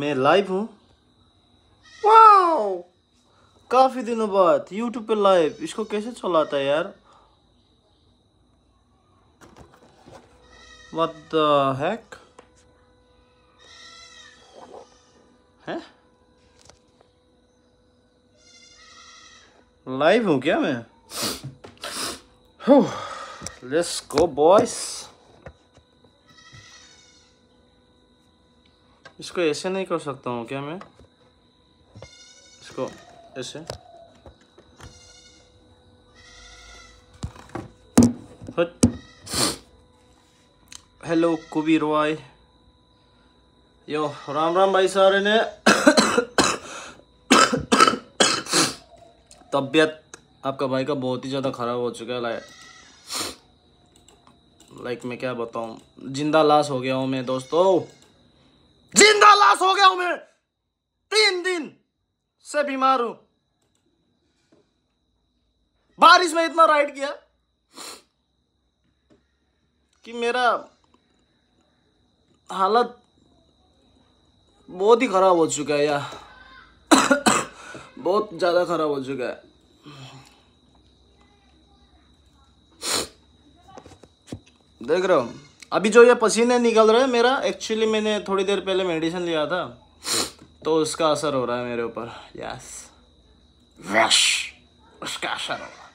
मैं लाइव हूँ। वाओ काफ़ी दिनों बाद यूट्यूब पे लाइव इसको कैसे चलाता है यार? What the heck? है? लाइव हूँ क्या मैं? लेट्स गो बॉयस इसको ऐसे नहीं कर सकता हूँ, क्या मैं? इसको ऐसे। Hello Kubi Roy yo, Ram Ram भाई सारे ने। तबीयत आपका भाई का बहुत ही ज़्यादा ख़राब हो चुका है लाइक लाइक मैं क्या बताऊँ? ज़िंदा लाश हो गया हूँ मैं, दोस्तों। ज़िंदा लाश हो गया हूँ मैं। तीन दिन से बीमार हूँ। बारिश में इतना राइड किया कि मेरा हालत बहुत ही ख़राब हो चुका है यार। बहुत ज़्यादा ख़राब हो चुका है। देख रहे हो? अभी जो ये पसीने निकल रहे हैं, मेरा एक्चुअली मैंने थोड़ी देर पहले मेडिसिन लिया था तो उसका असर हो रहा है मेरे ऊपर। यस वश उसका असर हो रहा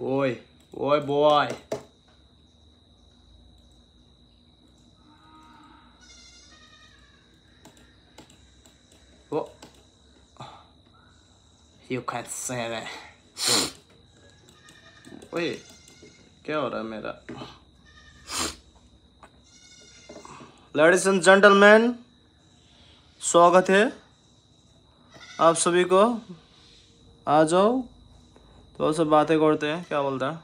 ओए ओए बॉय वो can say that. ओए क्या हो रहा है मेरा? लेडीज़ एंड जेंटलमैन स्वागत है आप सभी को। आ जाओ। थोड़ा सा बातें करते हैं, क्या बोलता है?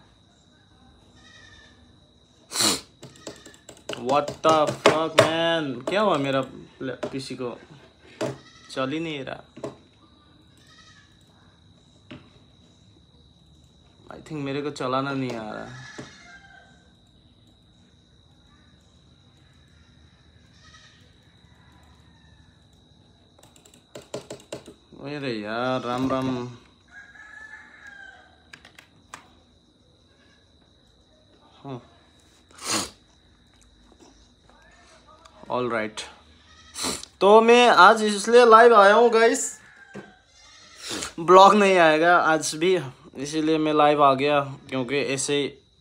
What the fuck, man? क्या हुआ मेरा पीसी को? चल ही नहीं रहा। आई थिंक मेरे को चलाना नहीं आ रहा। अरे यार, राम राम। ऑल राइट तो मैं आज इसलिए लाइव आया हूँ गाइस ब्लॉग नहीं आएगा, आज भी। इसीलिए मैं लाइव आ गया, क्योंकि ऐसे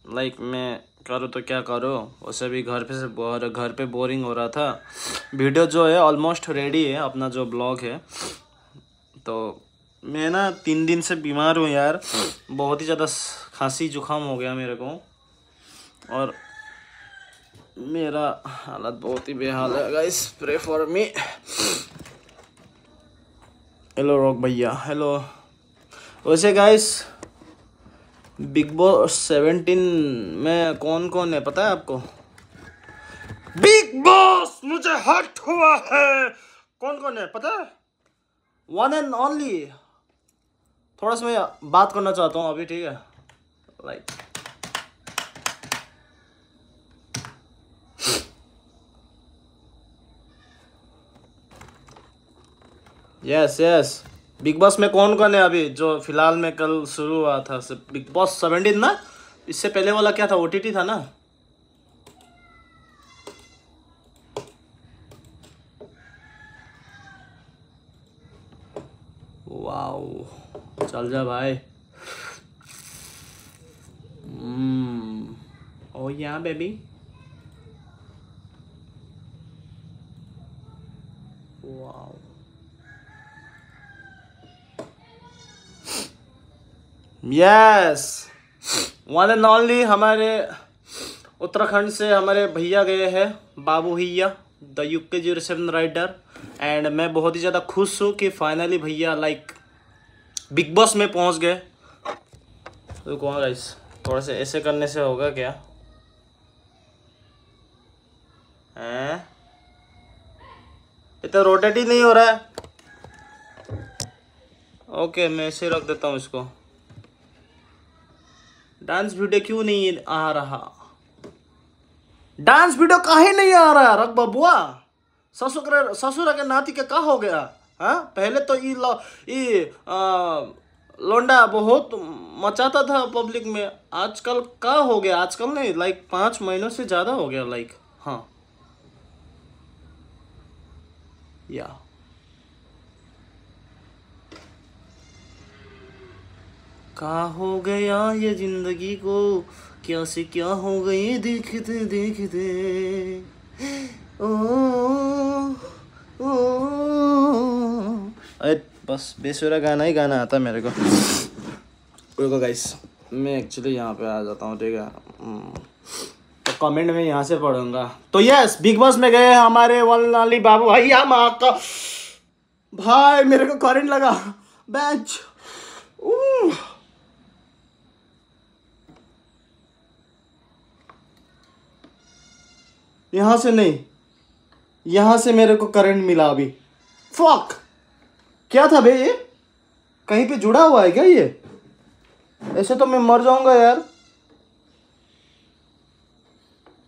लाइक मैं करूँ तो क्या करूँ? वैसे भी घर पे से घर पे बोरिंग हो रहा था। वीडियो जो है ऑलमोस्ट रेडी है, अपना जो ब्लॉग है। तो मैं ना तीन दिन से बीमार हूँ यार। बहुत ही ज़्यादा खांसी जुकाम हो गया मेरे को। और मेरा हालत बहुत ही बेहाल है guys pray for me hello Rock भैया हेलो वैसे गाइस बिग बॉस सेवेंटीन में कौन कौन है पता है आपको? बिग बॉस मुझे हट हुआ है। कौन कौन है पता है? वन एंड ओनली थोड़ा सा मैं बात करना चाहता हूँ अभी, ठीक है? Like yes yes Bigg Boss में कौन कौन है अभी, जो फ़िलहाल में कल शुरू हुआ था? बिग बॉस सेवेंटीन ना? इससे पहले वाला क्या था? ओटीटी था ना? चल जा भाई। ओ yeah baby wow. Yes one and only हमारे उत्तराखंड से हमारे भैया गए हैं, बाबू भैया the UK zero seven rider and मैं बहुत ही ज़्यादा खुश हूँ कि फाइनली भैया लाइक बिग बॉस में पहुँच गए। कौन गाइस थोड़ा से ऐसे करने से होगा क्या? हैं? ये तो रोटेट ही नहीं हो रहा है। ओके मैं ऐसे रख देता हूँ इसको। डांस वीडियो क्यों नहीं आ रहा? डांस वीडियो काहे नहीं आ रहा रख बबुआ। ससुर ससुर के नाती के का हो गया? हाँ पहले तो ये ये लोंडा बहुत मचाता था पब्लिक में। आजकल का हो गया? आजकल नहीं लाइक पाँच महीनों से ज़्यादा हो गया लाइक हाँ। या। का हो गया ये ज़िंदगी को? क्या से क्या हो गई? देखते देखते। ओ। अरे, बस बेसुरा गाना ही गाना आता मेरे को। रुको गाइस मैं एक्चुअली यहाँ पे आ जाता हूँ, ठीक है? हम्म। तो कमेंट में यहाँ से पढ़ूँगा। तो यस बिग बॉस में गए हमारे वलनाली बाबू भैया माँ का भाई, मेरे को करंट लगा। बेंच यहाँ से नहीं। यहाँ से मेरे को करंट मिला अभी। फक क्या था भाई ये? कहीं पे जुड़ा हुआ है क्या ये? ऐसे तो मैं मर जाऊँगा यार।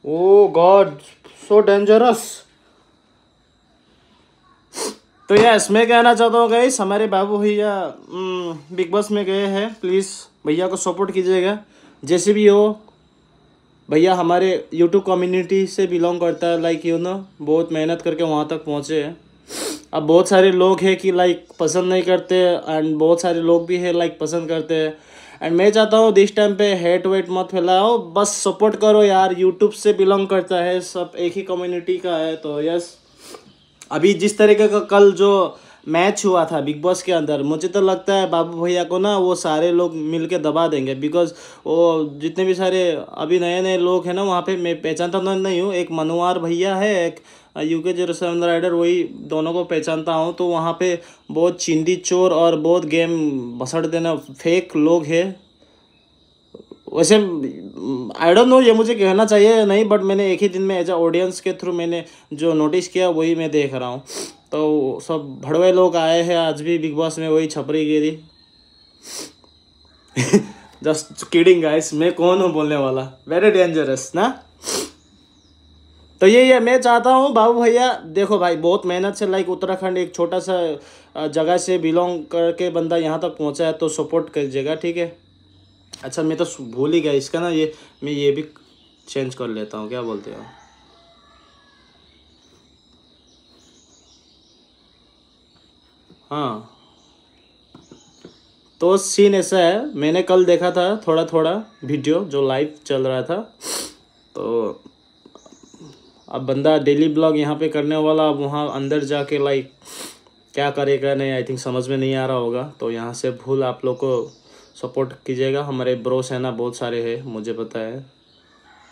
ओ गॉड सो डेंजरस तो यस मैं कहना चाहता हूँ गई हमारे बाबू भैया बिग बॉस में गए हैं। प्लीज़ भैया को सपोर्ट कीजिएगा। जैसे भी हो भैया, हमारे यूट्यूब कम्युनिटी से बिलोंग करता है लाइक यू नो बहुत मेहनत करके वहाँ तक पहुँचे हैं। अब बहुत सारे लोग हैं कि लाइक पसंद नहीं करते एंड बहुत सारे लोग भी हैं लाइक पसंद करते हैं। एंड मैं चाहता हूँ दिस टाइम पे हेट वेट मत फैलाओ, बस सपोर्ट करो यार यूट्यूब से बिलोंग करता है, सब एक ही कम्युनिटी का है तो यस अभी जिस तरीके का कल जो मैच हुआ था बिग बॉस के अंदर। मुझे तो लगता है बाबू भैया को ना वो सारे लोग मिल के दबा देंगे बिकॉज़ वो जितने भी सारे अभी नए नए लोग हैं ना, वहाँ पे मैं पहचानता तो नहीं हूँ। एक मनोवार भैया है, एक यू के सेवन राइडर वही दोनों को पहचानता हूँ। तो वहाँ पे बहुत चिंदी चोर और बहुत गेम बसड़ देना फेक लोग है। वैसे आई डोंट नो ये मुझे कहना चाहिए नहीं बट मैंने एक ही दिन में एज ऑडियंस के थ्रू मैंने जो नोटिस किया, वही मैं देख रहा हूँ। तो सब भड़वे लोग आए हैं, आज भी बिग बॉस में वही छपरी गिरी। जस्ट किडिंग गाइस मैं कौन हूँ बोलने वाला? वेरी डेंजरस ना? तो ये ये, मैं चाहता हूँ, बाबू भैया, देखो भाई, बहुत मेहनत से लाइक उत्तराखंड एक छोटा सा जगह से बिलोंग करके बंदा यहाँ तक पहुँचा है तो सपोर्ट कीजिएगा ठीक है? अच्छा मैं तो भूल ही गया, इसका ना ये, मैं ये भी चेंज कर लेता हूँ, क्या बोलते हो? हाँ। तो सीन ऐसा है। मैंने कल देखा था थोड़ा थोड़ा वीडियो जो लाइव चल रहा था। तो अब बंदा डेली ब्लॉग यहाँ पे करने वाला, अब वहाँ अंदर जाके लाइक क्या करेगा नहीं आई थिंक समझ में नहीं आ रहा होगा। तो यहाँ से भूल आप लोग को सपोर्ट कीजिएगा। हमारे ब्रोस है ना, बहुत सारे हैं, मुझे पता है।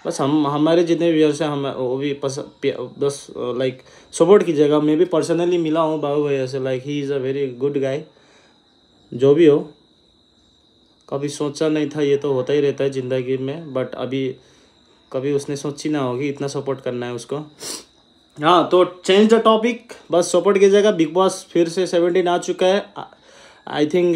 बस हम, हमारे जितने व्यूअर्स हैं, हम वो भी बस लाइक सपोर्ट कीजिएगा। मैं भी पर्सनली मिला हूँ बाबू भैया से like he is a very good guy जो भी हो, कभी सोचा नहीं था, ये तो होता ही रहता है ज़िंदगी में बट अभी कभी उसने सोची ना होगी, इतना सपोर्ट करना है उसको। हाँ तो चेंज द टॉपिक बस सपोर्ट कीजिएगा। बिग बॉस फिर से सेवेंटीन आ चुका है। आई थिंक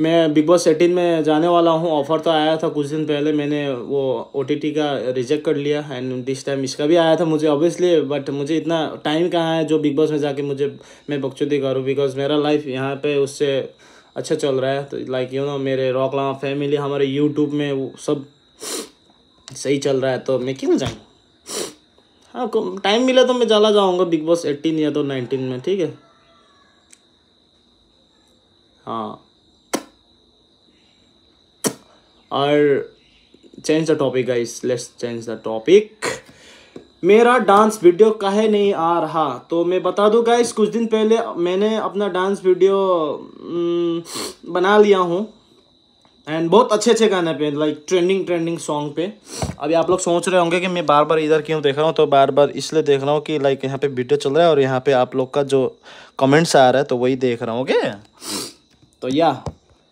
मैं बिग बॉस एटीन में जाने वाला हूँ। ऑफ़र तो आया था कुछ दिन पहले, मैंने वो ओटीटी का रिजेक्ट कर लिया एंड दिस टाइम इसका भी आया था मुझे ऑब्वियसली बट मुझे इतना टाइम कहाँ है जो बिग बॉस में जाके मुझे, मैं बकचोदी करूँ? बिकॉज़ मेरा लाइफ यहाँ पे उससे अच्छा चल रहा है। तो लाइक यू नो मेरे रॉक लामा फैमिली हमारे यूट्यूब में वो सब सही चल रहा है। तो मैं क्यों जाऊँ? हाँ टाइम मिला तो मैं चला जाऊँगा। बिग बॉस एट्टीन या तो नाइनटीन में, ठीक है? हाँ। और change the topic guys let's change the topic मेरा डांस वीडियो काहे नहीं आ रहा? तो मैं बता दूँ गाइस कुछ दिन पहले मैंने अपना डांस वीडियो बना लिया हूँ। एंड बहुत अच्छे अच्छे गाने पे लाइक ट्रेंडिंग ट्रेंडिंग सॉन्ग पे। अभी आप लोग सोच रहे होंगे कि मैं बार बार इधर क्यों देख रहा हूँ तो बार बार इसलिए देख रहा हूँ कि लाइक यहाँ पे वीडियो चल रहा है और यहाँ पे आप लोग का जो कमेंट्स आ रहा है तो वही देख रहा हूँ ओके तो या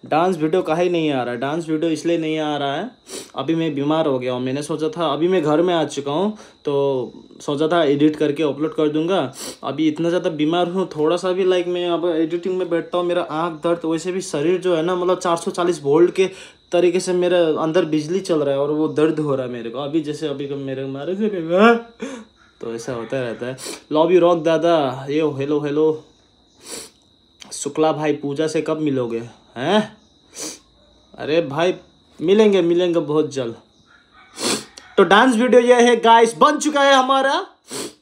डांस वीडियो का ही नहीं आ रहा है। डांस वीडियो इसलिए नहीं आ रहा है। अभी मैं बीमार हो गया हूँ। मैंने सोचा था, अभी मैं घर में आ चुका हूँ तो सोचा था एडिट करके अपलोड कर दूँगा। अभी इतना ज़्यादा बीमार हूँ, थोड़ा सा भी लाइक मैं अब एडिटिंग में बैठता हूँ, मेरा आँख दर्द, वैसे भी शरीर जो है ना मतलब चार सौ चालीस वोल्ट के तरीके से मेरे अंदर बिजली चल रहा है और वो दर्द हो रहा है मेरे को। अभी जैसे अभी मेरे मारे से तो ऐसा होता रहता है। लॉबी रॉक दादा। ये हेलो हेलो शुक्ला भाई, पूजा से कब मिलोगे? हैं? अरे भाई, मिलेंगे मिलेंगे बहुत जल्द। तो डांस वीडियो ये है गाइस बन चुका है हमारा।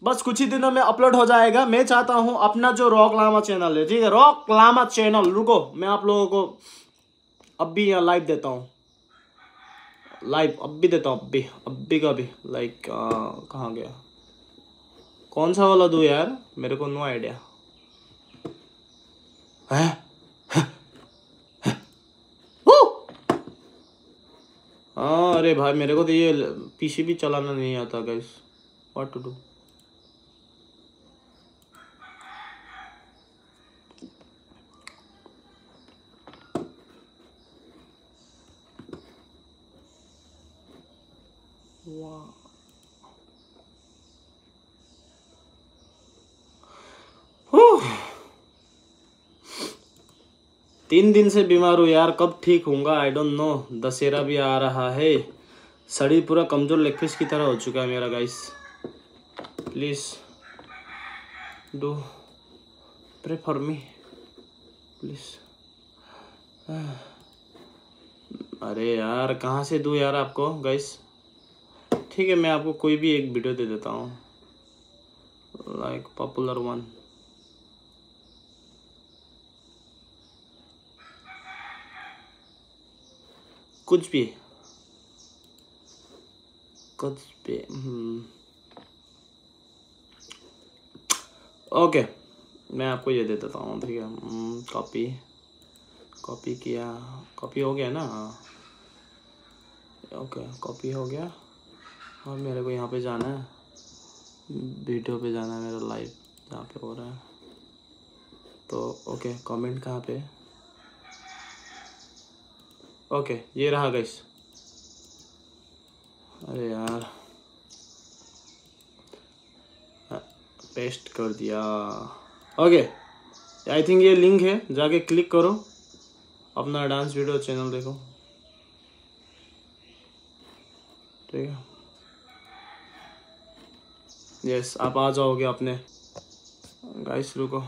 बस कुछ ही दिनों में अपलोड हो जाएगा। मैं चाहता हूँ अपना जो रॉक लामा चैनल है, ठीक है? रॉक लामा चैनल रुको, मैं आप लोगों को अब भी यहाँ लाइव देता हूँ। लाइव अब भी देता हूँ, अब भी अब भी का भी। लाइक कहाँ गया? कौन सा वाला दूँ यार? मेरे को नो आइडिया है? हाँ अरे भाई, मेरे को तो ये पीसी भी चलाना नहीं आता गाइस व्हाट टू डू तीन दिन से बीमार हूँ यार, कब ठीक होऊँगा? आई डोंट नो दशहरा भी आ रहा है। शरीर पूरा कमज़ोर लेग पीस की तरह हो चुका है मेरा guys please do pray for me please अरे यार, कहाँ से दूँ यार आपको गाइस ठीक है, मैं आपको कोई भी एक वीडियो दे देता हूँ। लाइक पॉपुलर वन कुछ भी। कुछ भी ओके हम्म। मैं आपको ये दे देता हूँ, ठीक है? कॉपी कॉपी किया। कॉपी हो गया ना? ओके कॉपी हो गया। और मेरे को यहाँ पे जाना है। वीडियो पे जाना है मेरा लाइव जहाँ पे हो रहा है। तो ओके कमेंट कहाँ पे? ओके, ये रहा गैस अरे यार। पेस्ट कर दिया। ओके आई थिंक ये लिंक है, जाके क्लिक करो। अपना डांस वीडियो चैनल देखो। ठीक है। यस आप आ जाओगे अपने। गाइस रुको।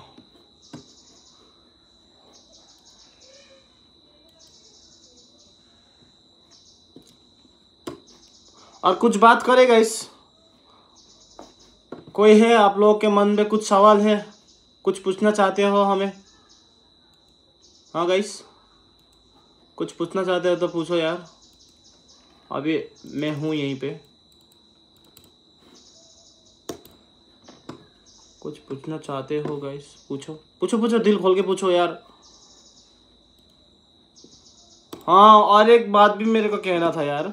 और कुछ बात करेगा इस कोई है, आप लोगों के मन में कुछ सवाल है, कुछ पूछना चाहते हो हमें? हाँ गाइस कुछ पूछना चाहते हो तो पूछो यार। अभी मैं हूँ यहीं पे। कुछ पूछना चाहते हो गाइस पूछो। पूछो पूछो, दिल खोल के पूछो यार। हाँ और एक बात भी मेरे को कहना था यार।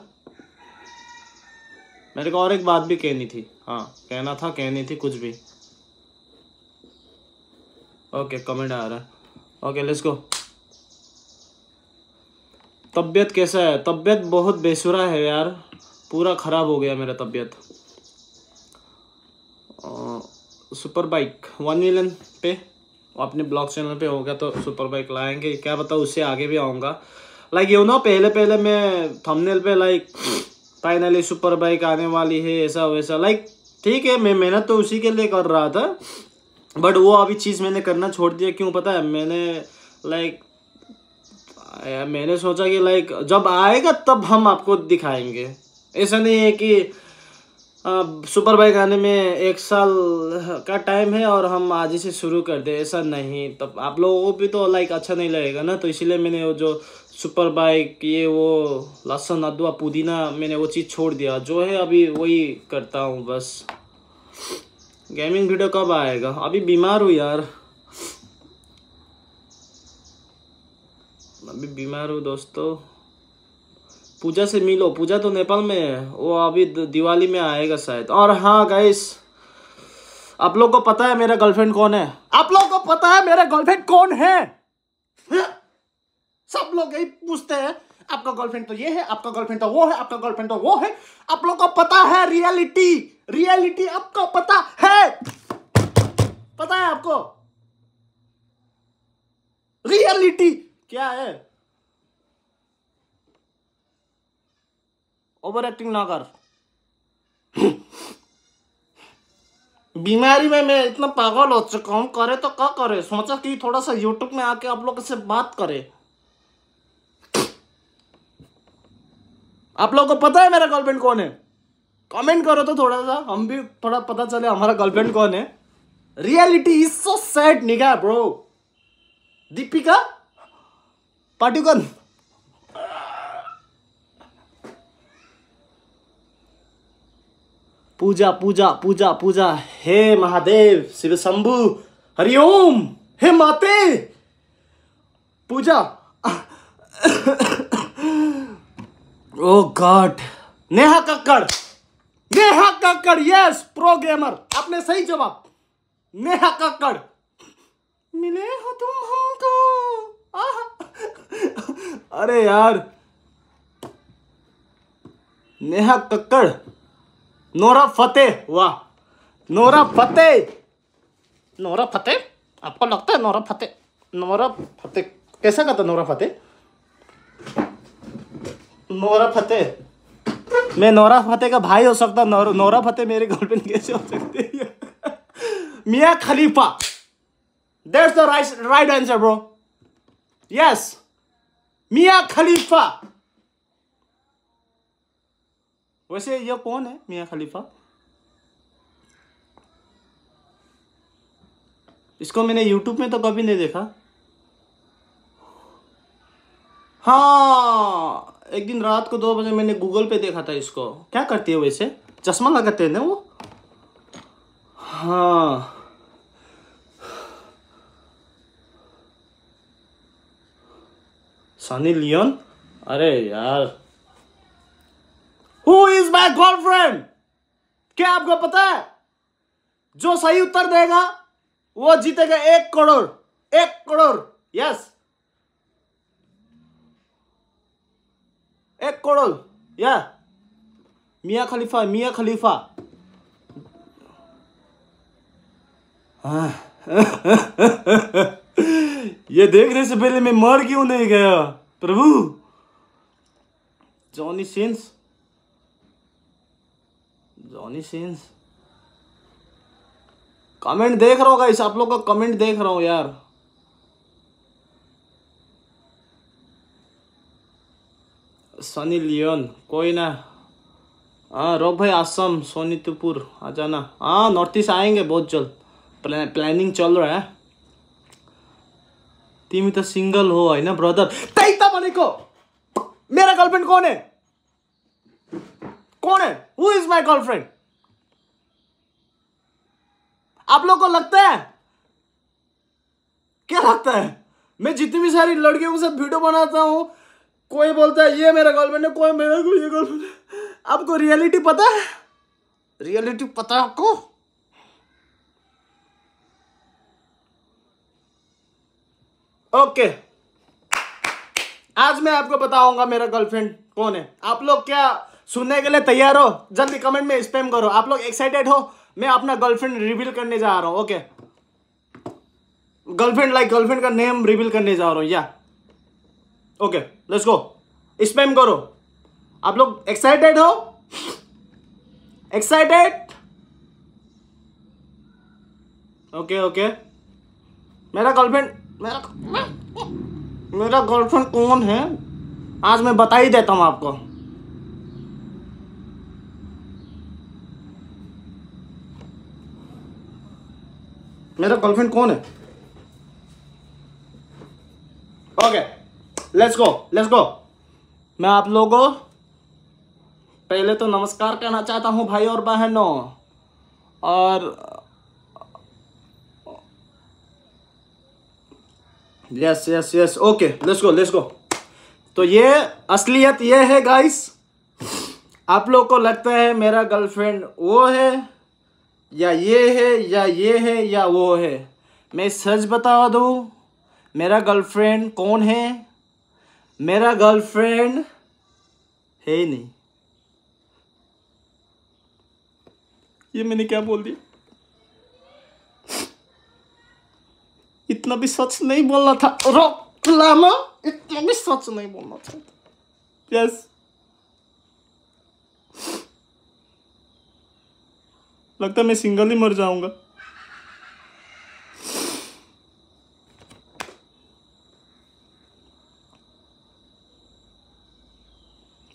मेरे को और एक बात भी कहनी थी। हाँ कहना था, कहनी थी कुछ भी। ओके कमेंट आ रहा है। ओके लेट्स गो तबीयत कैसा है? तबीयत बहुत बेसुरा है यार। पूरा ख़राब हो गया मेरा तबीयत। Super bike. वन मिलियन पे। अपने ब्लॉग चैनल पे होगा तो सुपर बाइक लाएँगे। क्या बताओ उससे आगे भी आऊँगा। लाइक यू नो पहले पहले मैं थंबनेल पे लाइक फाइनली सुपर बाइक आने वाली है, ऐसा वैसा। लाइक ठीक है, मैं मेहनत तो उसी के लिए कर रहा था बट वो अभी चीज़ मैंने करना छोड़ दिया। क्यों पता है? मैंने लाइक मैंने सोचा कि लाइक जब आएगा तब हम आपको दिखाएँगे। ऐसा नहीं है कि सुपर बाइक आने में एक साल का टाइम है और हम आज ही से शुरू कर दे। ऐसा नहीं। तब आप लोगों को भी तो लाइक अच्छा नहीं लगेगा ना? तो इसीलिए मैंने वो जो सुपर बाइक ये वो लहसुन, अदवा पुदीना मैंने वो चीज़ छोड़ दिया। जो है अभी वही करता हूँ बस। गेमिंग वीडियो कब आएगा? अभी बीमार हूँ यार। अभी बीमार हूँ दोस्तों। पूजा से मिलो। पूजा तो नेपाल में है। वो अभी दिवाली में आएगा शायद। और हाँ गाइस आप लोग को पता है मेरा गर्लफ्रेंड कौन है? आप लोग को पता है मेरा गर्लफ्रेंड कौन है? सब लोग यही पूछते हैं, आपका गर्लफ्रेंड तो ये है, आपका गर्लफ्रेंड तो वो है, आपका गर्लफ्रेंड तो वो है। आप लोग को पता है रियलिटी रियलिटी आपको पता है। पता है आपको? रियलिटी क्या है? ओवर एक्टिंग ना कर। बीमारी में मैं इतना पागल हो चुका हूँ, करे तो क्या करे? सोचा कि थोड़ा सा यूट्यूब में आके आप लोग से बात करे। आप लोगों को पता है मेरा गर्लफ्रेंड कौन है? कमेंट करो तो थोड़ा सा, हम भी थोड़ा पता चले हमारा गर्लफ्रेंड कौन है। Reality is so sad nigga bro Deepika Padukone Pooja Pooja Pooja Pooja. हे महादेव, शिव शंभु हरिओम हे माते। Pooja. Oh God Neha Kakkar. Neha Kakkar yes pro gamer आपने सही जवाब। नेहा कक्कड़। मिले हो तुम हमको। अरे यार। नेहा कक्कड़। Nora Fatehi. वाह। Nora Fatehi. Nora Fatehi? आपको लगता है नोरा फतेह? नोरा फतेह। कैसा कहता नोरा फतेह? नोरा फतेह। मैं नोरा फतेह का भाई हो सकता नोर, नोरा फतेह मेरी गर्लफ्रेंड कैसे हो सकती है? Mia Khalifa. That's the right answer bro yes Mia Khalifa. वैसे ये कौन है मियाँ खलीफा? इसको मैंने यूट्यूब में तो कभी नहीं देखा। हाँ एक दिन रात को दो बजे मैंने गूगल पे देखा था इसको। क्या करती है वैसे चश्मा लगाते हैं ना वो? हाँ। सनी लियोन? अरे यार। हु इज़ माई गर्लफ्रेंड क्या आपको पता है? जो सही उत्तर देगा, वो जीतेगा एक करोड़। एक करोड़। यस एक करोड़ या मियाँ खलीफा मिया खलीफा हाँ। ये देखने से पहले मैं मर क्यों नहीं गया? प्रभु। Johnny Sins. Johnny Sins. Comment देख रहा होगा इस, आप लोग का कमेंट देख रहा हूँ यार। सनी लियोन कोई ना। हाँ रोक भाई आसम सोनी तुपुर आ जाना। हाँ नॉर्थ ईस्ट आएँगे बहुत जल्द। प्ला, प्लानिंग चल रहा है। तिमी तो सिंगल हो होइन ब्रदर? त्यही त भनेको मेरा गर्लफ्रेंड कौन है? कौन है? हु इज़ माई गर्लफ्रेंड आप लोग को लगता है? क्या लगता है? मैं जितनी भी सारी लड़कियों के साथ वीडियो बनाता हूँ कोई बोलता है, ये मेरा गर्लफ्रेंड है, कोई मेरा को ये गर्लफ्रेंड है। आपको रियलिटी पता है? रियलिटी पता है आपको? ओके आज मैं आपको बताऊँगा मेरा गर्लफ्रेंड कौन है। आप लोग क्या सुनने के लिए तैयार हो? जल्दी कमेंट में स्पैम करो। आप लोग एक्साइटेड हो? मैं अपना गर्लफ्रेंड रिवील करने जा रहा हूँ ओके गर्लफ्रेंड लाइक गर्लफ्रेंड का नेम रिवील करने जा रहा हूँ या ओके लेट्स गो स्पैम करो। आप लोग एक्साइटेड हो? एक्साइटेड ओके ओके मेरा गर्लफ्रेंड मेरा मेरा गर्लफ्रेंड कौन है? आज मैं बता ही देता हूँ आपको। मेरा गर्लफ्रेंड कौन है? Okay let's go let's go मैं आप लोगों पहले तो नमस्कार कहना चाहता हूँ भाई और बहनों। और yes yes yes okay let's go let's go तो ये असलियत ये है गाइस आप लोग को लगता है मेरा गर्लफ्रेंड वो है, या ये है, या ये है, या वो है। मैं सच बता दूँ, मेरा गर्लफ्रेंड कौन है? मेरा गर्लफ्रेंड है ही नहीं। ये मैंने क्या बोल दिया? इतना भी सच नहीं बोलना था। रोक लामा इतना भी सच नहीं बोलना था। यस लगता है मैं सिंगल ही मर जाऊँगा।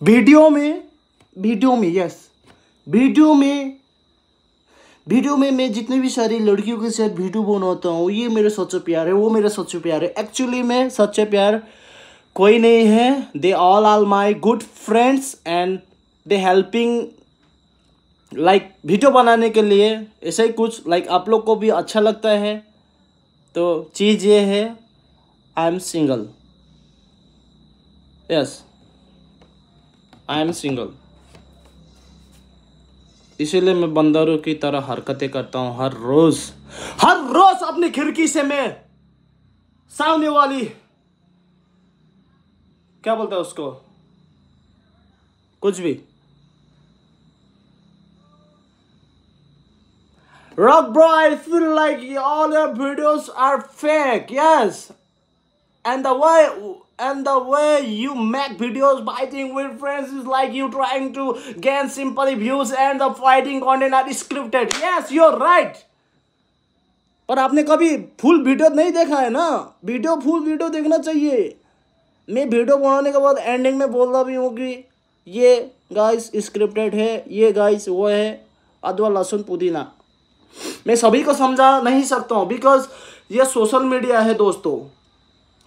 वीडियो में वीडियो में यस वीडियो में वीडियो में मैं जितने भी सारी लड़कियों के साथ वीडियो बनाता हूँ ये मेरे सच्चे प्यार है वो मेरे सच्चे प्यार है। एक्चुअली में सच्चे प्यार कोई नहीं है। They all are my good friends and they helping like video बनाने के लिए ऐसा ही कुछ लाइक like, आप लोग को भी अच्छा लगता है। तो चीज़ ये है I am single yes I am single इसीलिए मैं बंदरों की तरह हरकतें करता हूँ हर रोज हर रोज अपनी खिड़की से मैं सामने वाली क्या बोलता है उसको कुछ भी Rock bro, I feel like all your videos are fake. Yes. And the way and the way you make videos fighting with friends is like you trying to gain sympathy views and the fighting content are scripted yes you're right पर आपने कभी full video नहीं देखा है ना video full video देखना चाहिए मैं वीडियो बनाने के बाद एंडिंग में बोल रहा भी हूँ कि ये गाइस स्क्रिप्टेड है ये गाइस वो है अदवा लहसुन पुदीना मैं सभी को समझा नहीं सकता हूँ बिकॉज़ ये सोशल मीडिया है दोस्तों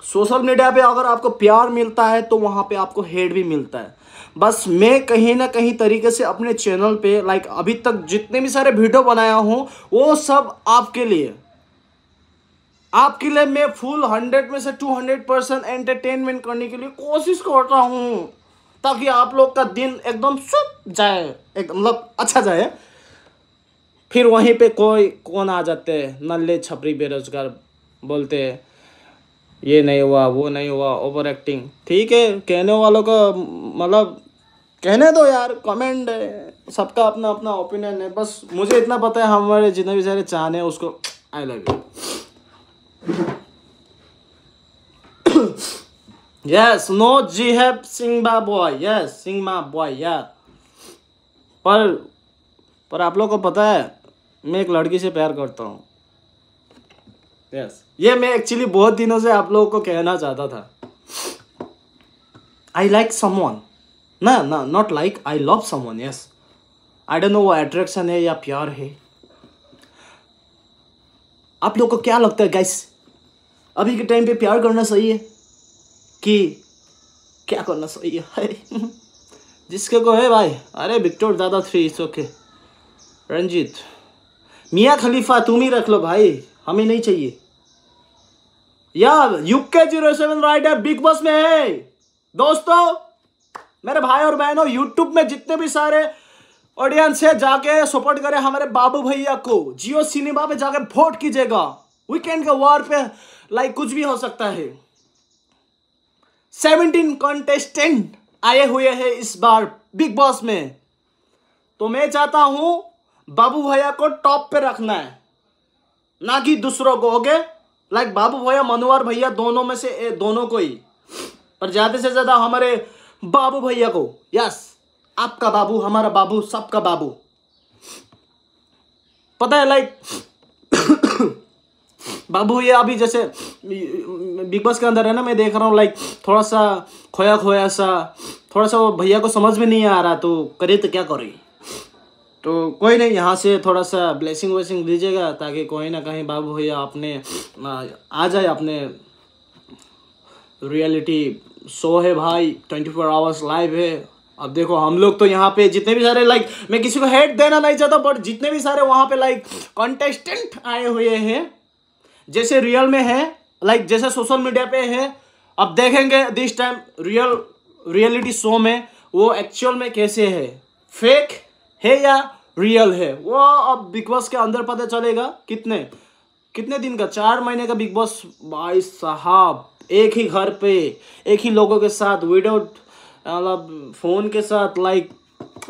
सोशल मीडिया पे अगर आपको प्यार मिलता है तो वहाँ पे आपको हेड भी मिलता है। बस मैं कहीं ना कहीं तरीके से अपने चैनल पे लाइक अभी तक जितने भी सारे वीडियो बनाया हूँ, वो सब आपके लिए। आपके लिए मैं फुल हंड्रेड में से टू हंड्रेड परसेंट एंटरटेनमेंट करने के लिए कोशिश कर रहा हूँ, ताकि आप लोग का दिन एकदम सुख जाए, एक मतलब अच्छा जाए। फिर वहीं पे कोई, कौन आ जाते नल्ले छपरी बेरोजगार बोलते हैं। ये नहीं हुआ, वो नहीं हुआ ओवर एक्टिंग ठीक है, कहने वालों का मतलब कहने दो यार कमेंट है। सबका अपना अपना ओपिनियन है। बस मुझे इतना पता है हमारे जितने भी सारे चाहने हैं, उसको I love you yes no ji have sigma boy yes sigma boy या पर पर आप लोग को पता है, मैं एक लड़की से प्यार करता हूँ। यस ये मैं एक्चुअली बहुत दिनों से आप लोगों को कहना चाहता था। आई लाइक समवन ना ना not like I love someone yes I don't know वो अट्रैक्शन है या प्यार है। आप लोग को क्या लगता है गाइस अभी के टाइम पे प्यार करना सही है? कि क्या करना सही है जिसके को है भाई? अरे विक्टोर दादा थ्री इट्स ओके रंजीत। मियाँ खलीफा, तुम ही रख लो भाई। हमें नहीं चाहिए। या UK zero seven rider Bigg Boss में है। दोस्तों, मेरे भाई और बहनों यूट्यूब में जितने भी सारे ऑडियंस है, जाके सपोर्ट करे हमारे बाबू भैया को। जियो सिनेमा पे जाके वोट कीजिएगा। वीकेंड के वार पे लाइक कुछ भी हो सकता है। सेवनटीन कॉन्टेस्टेंट आए हुए हैं इस बार बिग बॉस में। तो मैं चाहता हूँ, बाबू भैया को टॉप पे रखना है। ना कि दूसरों को ओके लाइक बाबू भैया मनोहर भैया दोनों में से दोनों को ही। पर ज़्यादा से ज़्यादा हमारे बाबू भैया को। यस आपका बाबू, हमारा बाबू, सबका बाबू। पता है लाइक बाबू ये अभी जैसे बिग बॉस के अंदर है ना, मैं देख रहा हूँ लाइक थोड़ा सा खोया खोया सा, थोड़ा सा वो भैया को समझ में नहीं आ रहा तो करे तो क्या करे? तो कोई नहीं, यहाँ से थोड़ा सा ब्लेसिंग वेसिंग दीजिएगा ताकि कोई ना कहीं बाबू भैया अपने, आ जाए अपने रियलिटी शो है भाई ट्वेंटी फोर आवर्स लाइव है। अब देखो, हम लोग तो यहाँ पे जितने भी सारे लाइक मैं किसी को हेड देना नहीं चाहता बट जितने भी सारे वहाँ पे लाइक कंटेस्टेंट आए हुए हैं, जैसे रियल में है लाइक जैसे सोशल मीडिया पे है, अब देखेंगे this time real reality show में वो एक्चुअल में कैसे है। फेक है या रियल है? वो अब बिग बॉस के अंदर पता चलेगा कितने कितने दिन का? चार महीने का बिग बॉस भाई साहब, एक ही घर पे, एक ही लोगों के साथ विदाउट मतलब फ़ोन के साथ लाइक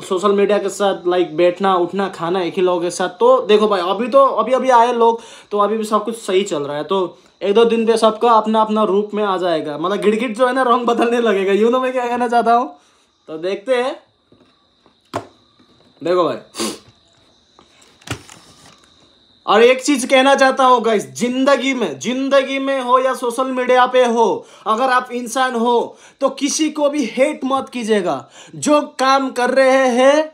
सोशल मीडिया के साथ लाइक बैठना, उठना, खाना एक ही लोगों के साथ। तो देखो भाई, अभी तो अभी अभी आए लोग तो अभी भी सब कुछ सही चल रहा है। तो एक दो दिन पे सबका अपना अपना रूप में आ जाएगा। मतलब गिड़गिट जो है ना, रंग बदलने लगेगा। यू तो मैं क्या कहना चाहता हूँ? तो देखते हैं। देखो भाई। और एक चीज़ कहना चाहता हूँ गाइस ज़िंदगी में ज़िंदगी में हो या सोशल मीडिया पे हो, अगर आप इंसान हो तो किसी को भी हेट मत कीजिएगा। जो काम कर रहे हैं,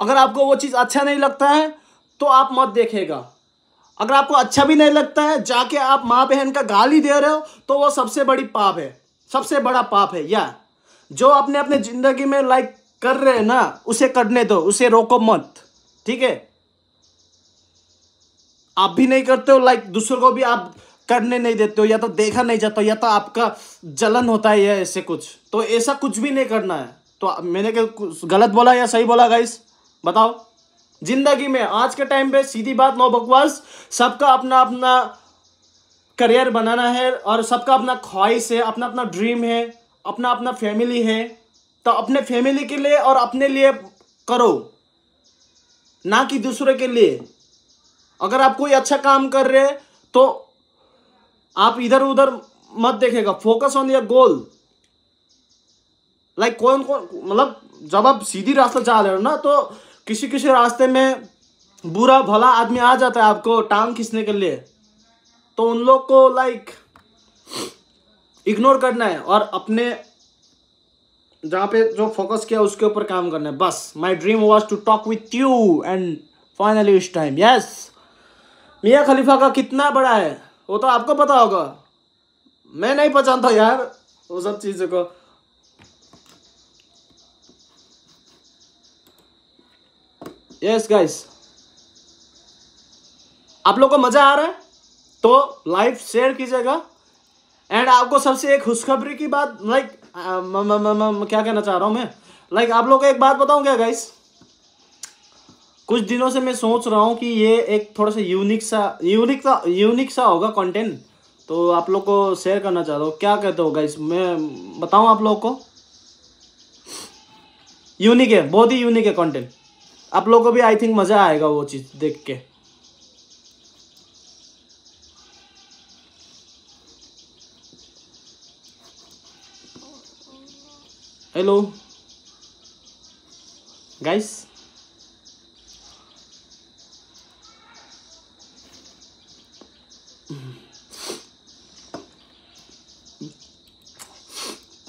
अगर आपको वो चीज़ अच्छा नहीं लगता है तो आप मत देखेगा। अगर आपको अच्छा भी नहीं लगता है, जाके आप माँ बहन का गाली दे रहे हो तो वो सबसे बड़ी पाप है। सबसे बड़ा पाप है, या। जो आपने अपने ज़िंदगी में लाइक कर रहे हैं ना, उसे करने दो, उसे रोको मत, ठीक है? आप भी नहीं करते हो लाइक दूसरों को भी आप करने नहीं देते हो, या तो देखा नहीं जाता, या तो आपका जलन होता है या ऐसे कुछ। तो ऐसा कुछ भी नहीं करना है। तो मैंने क्या गलत बोला या सही बोला गाइस बताओ। ज़िंदगी में, आज के टाइम पे सीधी बात, नो बकवास, सबका अपना अपना करियर बनाना है, और सबका अपना ख्वाहिश है, अपना अपना ड्रीम है, अपना अपना फैमिली है। तो अपने फैमिली के लिए और अपने लिए करो, ना कि दूसरे के लिए। अगर आप कोई अच्छा काम कर रहे तो आप इधर उधर मत देखेगा। Focus on your goal like कौन कौन मतलब जब आप सीधी रास्ता जा रहे हो ना तो किसी किसी रास्ते में बुरा, भला आदमी आ जाता है आपको टांग खींचने के लिए। तो उन लोग को लाइक इग्नोर करना है और अपने जहाँ पे जो फोकस किया उसके ऊपर काम करना है। बस my dream was to talk with you and finally इस टाइम यस मियाँ खलीफा का कितना बड़ा है, वो तो आपको पता होगा। मैं नहीं पहचानता यार, वो सब चीज़ों को। यस गाइस आप लोग को मज़ा आ रहा है? तो लाइव शेयर कीजिएगा। एंड आपको सबसे एक खुशखबरी की बात लाइक क्या कहना चाह रहा हूँ मैं? लाइक आप लोग को एक बात बताऊँ क्या गाइस कुछ दिनों से मैं सोच रहा हूँ कि ये एक थोड़ा सा यूनिक सा यूनिक सा यूनिक सा होगा कंटेंट तो आप लोग को शेयर करना चाहता हूँ। क्या कहते हो गाइस मैं बताऊँ आप लोग को? यूनिक है, बहुत ही यूनिक है कंटेंट आप लोग को भी आई थिंक मज़ा आएगा वो चीज़ देख के। हेलो गाइस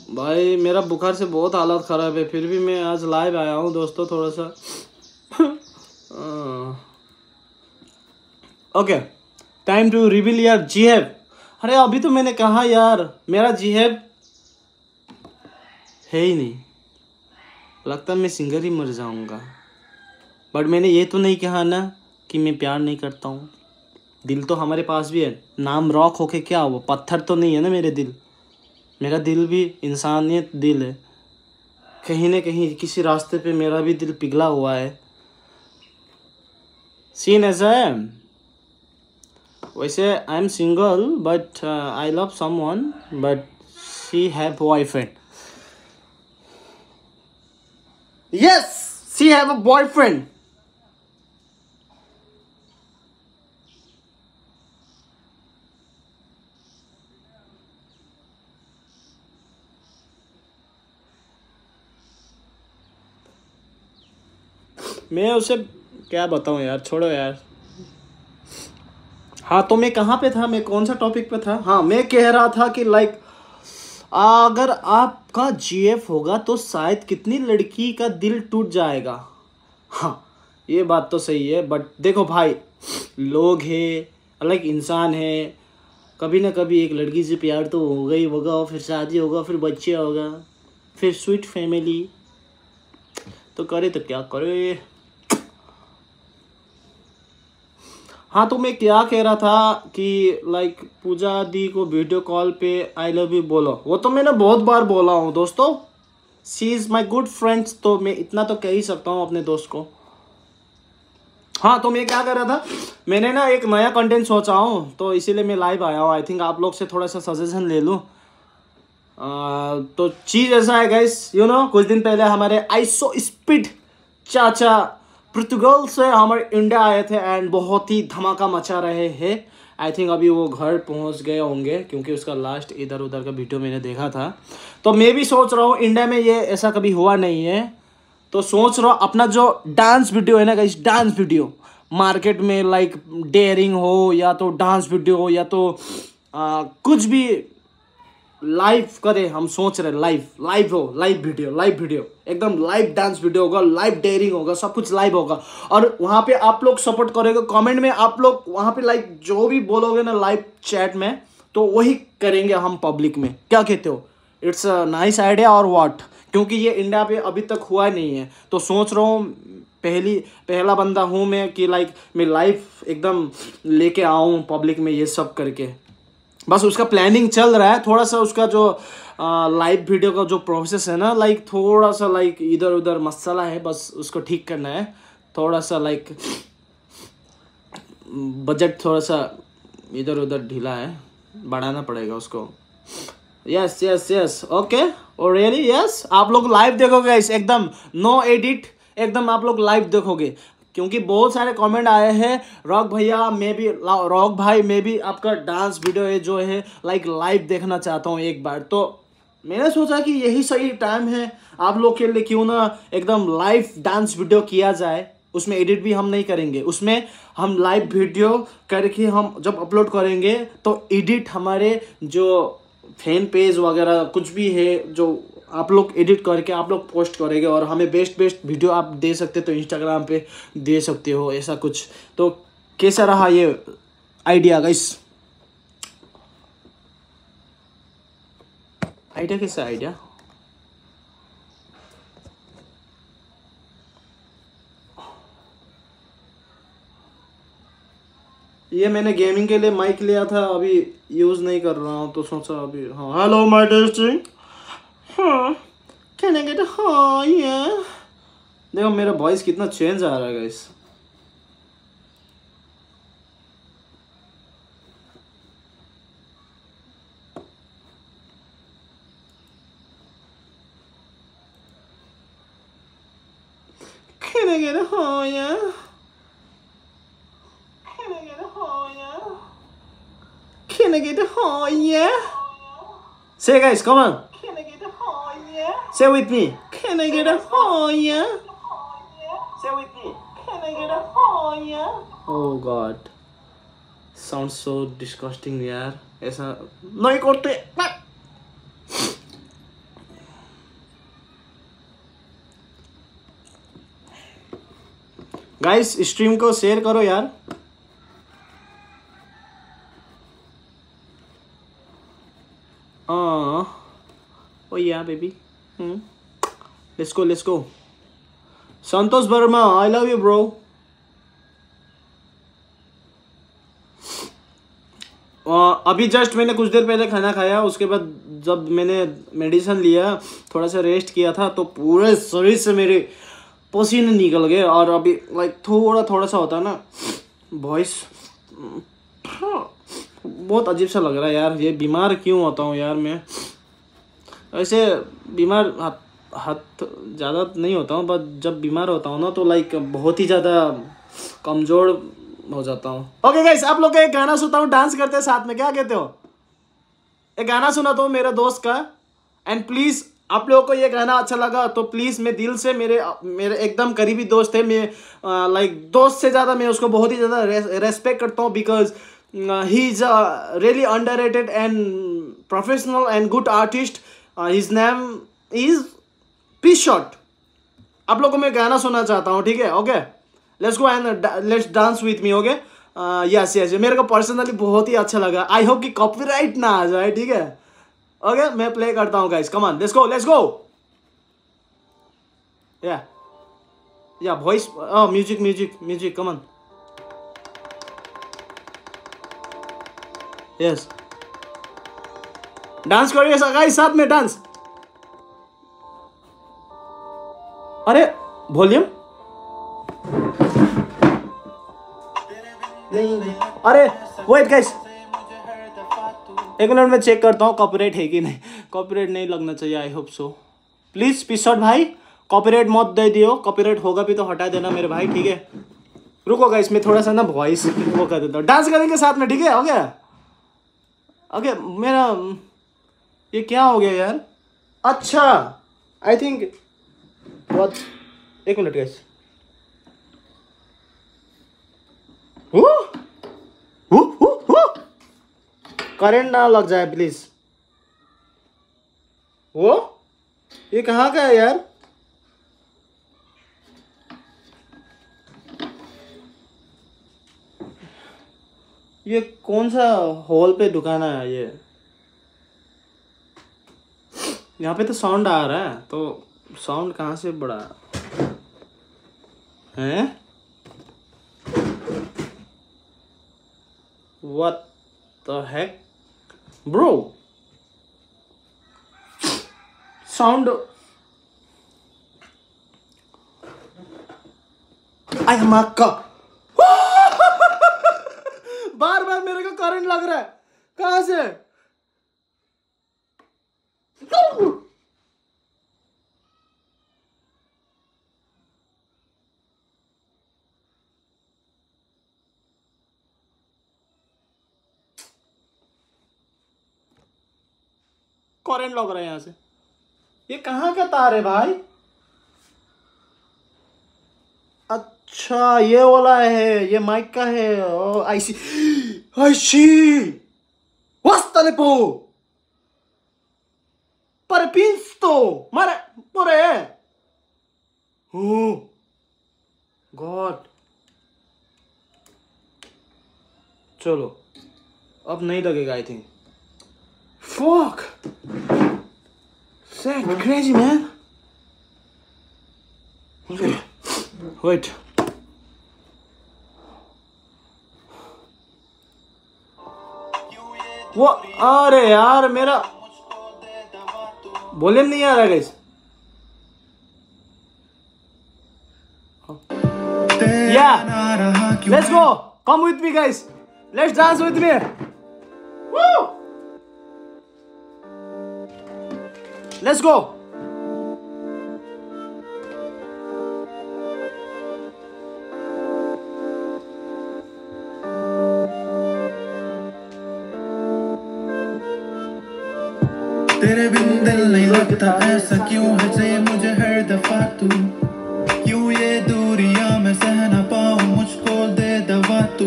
भाई, मेरा बुखार से बहुत हालत ख़राब है, फिर भी मैं आज लाइव आया हूँ दोस्तों थोड़ा सा ओके टाइम टू रिवील यार जी अरे, अभी तो मैंने कहा यार, मेरा जी है ही नहीं। लगता मैं सिंगर ही मर जाऊँगा। बट मैंने ये तो नहीं कहा ना कि मैं प्यार नहीं करता हूँ। दिल तो हमारे पास भी है। नाम रॉक होके क्या हुआ? पत्थर तो नहीं है ना मेरे दिल। मेरा दिल भी इंसानियत दिल है। कहीं ना कहीं किसी रास्ते पे मेरा भी दिल पिघला हुआ है। सीन ऐसा है। वैसे I am single but I love someone but she have boyfriend yes she have a boyfriend मैं उसे क्या बताऊँ यार छोड़ो यार। हाँ तो मैं कहाँ पे था? मैं कौन सा टॉपिक पे था? हाँ मैं कह रहा था कि लाइक अगर आपका जीएफ होगा तो शायद कितनी लड़की का दिल टूट जाएगा। हाँ ये बात तो सही है बट देखो भाई, लोग हैं, अलग इंसान है। कभी ना कभी एक लड़की से प्यार तो होगा ही होगा और फिर शादी होगा, फिर बच्चे होगा, फिर स्वीट फैमिली तो करे तो क्या करे। हाँ तो मैं क्या कह रहा था कि लाइक पूजा दी को वीडियो कॉल पे आई लव यू बोलो। वो तो मैंने बहुत बार बोला हूँ दोस्तों। She is my good friends तो मैं इतना तो कह ही सकता हूँ अपने दोस्त को। हाँ तो मैं क्या कर रहा था? मैंने ना एक नया कंटेंट सोचा हूँ तो इसीलिए मैं लाइव आया हूँ। आई थिंक आप लोग से थोड़ा सा सजेशन ले लूँ। तो चीज़ ऐसा है गैस यू नो कुछ दिन पहले हमारे आईसो स्पीड चाचा पुर्तगाल से हमारे इंडिया आए थे एंड बहुत ही धमाका मचा रहे हैं। आई थिंक अभी वो घर पहुँच गए होंगे क्योंकि उसका लास्ट इधर उधर का वीडियो मैंने देखा था। तो मैं भी सोच रहा हूँ इंडिया में ये ऐसा कभी हुआ नहीं है। तो सोच रहा हूँ अपना जो डांस वीडियो है ना इस डांस वीडियो मार्केट में लाइक डेयरिंग हो या तो डांस वीडियो हो या तो आ, कुछ भी लाइव करे, हम सोच रहे लाइव लाइव हो, लाइव वीडियो लाइव वीडियो। एकदम लाइव डांस वीडियो होगा, लाइव डेयरिंग होगा, सब कुछ लाइव होगा। और वहाँ पे आप लोग सपोर्ट करेंगे, कमेंट में आप लोग वहाँ पे लाइक जो भी बोलोगे ना लाइव चैट में तो वही करेंगे हम पब्लिक में। क्या कहते हो? इट्स अ नाइस आइडिया और व्हाट क्योंकि ये इंडिया पे अभी तक हुआ नहीं है। तो सोच रहा हूँ, पहली, पहला बंदा हूँ मैं कि लाइक मैं लाइव एकदम लेके आऊँ पब्लिक में ये सब करके। बस उसका प्लानिंग चल रहा है थोड़ा सा उसका जो लाइव वीडियो का जो प्रोसेस है ना लाइक थोड़ा सा लाइक इधर उधर मसाला है, बस उसको ठीक करना है। थोड़ा सा लाइक बजट थोड़ा सा इधर उधर ढीला है, बढ़ाना पड़ेगा उसको। यस यस यस ओके और रियली यस आप लोग लाइव देखोगे इस एकदम नो एडिट एकदम आप लोग लाइव देखोगे। क्योंकि बहुत सारे कमेंट आए हैं। रॉक भैया, मैं भी रॉक भाई, मैं भी आपका डांस वीडियो है जो है लाइक लाइव देखना चाहता हूँ एक बार। तो मैंने सोचा कि यही सही टाइम है। आप लोग के लिए क्यों ना एकदम लाइव डांस वीडियो किया जाए। उसमें एडिट भी हम नहीं करेंगे। उसमें हम लाइव वीडियो करके हम जब अपलोड करेंगे तो एडिट हमारे जो फ़ैन पेज वगैरह कुछ भी है, जो आप लोग एडिट करके आप लोग पोस्ट करेंगे और हमें बेस्ट बेस्ट वीडियो आप दे सकते तो इंस्टाग्राम पे दे सकते हो, ऐसा कुछ। तो कैसा रहा ये आइडिया गाइस आइडिया कैसा आइडिया ये मैंने गेमिंग के लिए माइक लिया था, अभी यूज़ नहीं कर रहा हूँ तो सोचा अभी हाँ हेलो माय टेस्टिंग हाँ कैन आई गेट हाँ ये देखो मेरा वॉइस कितना चेंज आ रहा है guys Can I get a higher? Can I get a higher? Can I get a higher? Say guys, come on. I get a higher? Say with me. Can I get a higher? Say with me. Can I get a higher? Oh god. Sounds so disgusting यार ऐसा नहीं करते guys stream को share करो यार Oh, oh yeah, baby. Hmm. Let's go, let's go. Santos Verma, I love you, bro. Uh, अभी just मैंने कुछ देर पहले खाना खाया उसके बाद जब मैंने मेडिसिन लिया थोड़ा सा रेस्ट किया था तो पूरे शरीर से मेरे पसीने निकल गए और अभी लाइक थोड़ा थोड़ा सा होता है ना वॉइस बहुत अजीब सा लग रहा है यार ये बीमार क्यों होता हूँ यार मैं ऐसे बीमार हाथ ज़्यादा नहीं होता हूँ बट जब बीमार होता हूँ ना तो लाइक बहुत ही ज़्यादा कमज़ोर हो जाता हूँ। ओके गाइस आप लोग का एक गाना सुनता हूँ डांस करते हैं साथ में क्या कहते हो? एक गाना सुना तो मेरे दोस्त का एंड प्लीज़ आप लोगों को ये गाना अच्छा लगा तो प्लीज़ मैं दिल से मेरे मेरे एकदम करीबी दोस्त है मैं लाइक दोस्त से ज़्यादा मैं उसको बहुत ही ज़्यादा रेस्पेक्ट करता हूँ because uh, he's a really and professional and good good his name is Peace Shot आप लोगों को मैं गाना सुनना चाहता हूँ, ठीक है? Okay let's go and let's dance with me okay yes yes मेरे को पर्सनली बहुत ही अच्छा लगा। आई होप कि कॉपीराइट ना आ जाए, ठीक है? ओके? मैं प्ले करता हूँ guys come on let's go let's go yeah yeah voice music music music come on yes dance करिए गाइस, साथ में डांस। अरे, वॉल्यूम? अरे वेट गाइस एक मिनट में चेक करता हूँ कॉपीराइट है कि नहीं। कॉपीराइट नहीं लगना चाहिए आई होप सो प्लीज़ पिसोट भाई। कॉपीराइट मत दे दियो। कॉपीराइट होगा भी तो हटा देना मेरे भाई, ठीक है? रुको गाइस मैं थोड़ा सा ना वॉइस वो कर देता हूँ। डांस करेंगे साथ में, ठीक है? गया? ओके मेरा ये क्या हो गया यार? अच्छा आई थिंक बहुत एक मिनट गैस करेंट ना लग जाए प्लीज़ वो ये कहाँ का है यार? ये कौन सा हॉल पे दुकान है ये? यहाँ पे तो साउंड आ रहा है तो साउंड कहाँ से बड़ा है What the heck? Bro! Sound. I am a बार बार मेरे को करंट लग रहा है कहाँ से करंट लग रहा है यहाँ से। ये कहाँ का तार है भाई? अच्छा ये वाला है, ये माइक का है, ओ आई सी आई सी तो मारे पूरे ओ गॉड चलो अब नहीं लगेगा I think! Sick, crazy man. Okay, wait. वो अरे यार मेरा बोले नहीं आ रहा है let's go come with me guys let's dance with me let's go लगता ऐसा क्यों है जे मुझे हर दफ़ा तू? क्यों ये दूरियाँ मैं सह ना पाऊँ? मुझको दे दवा तू।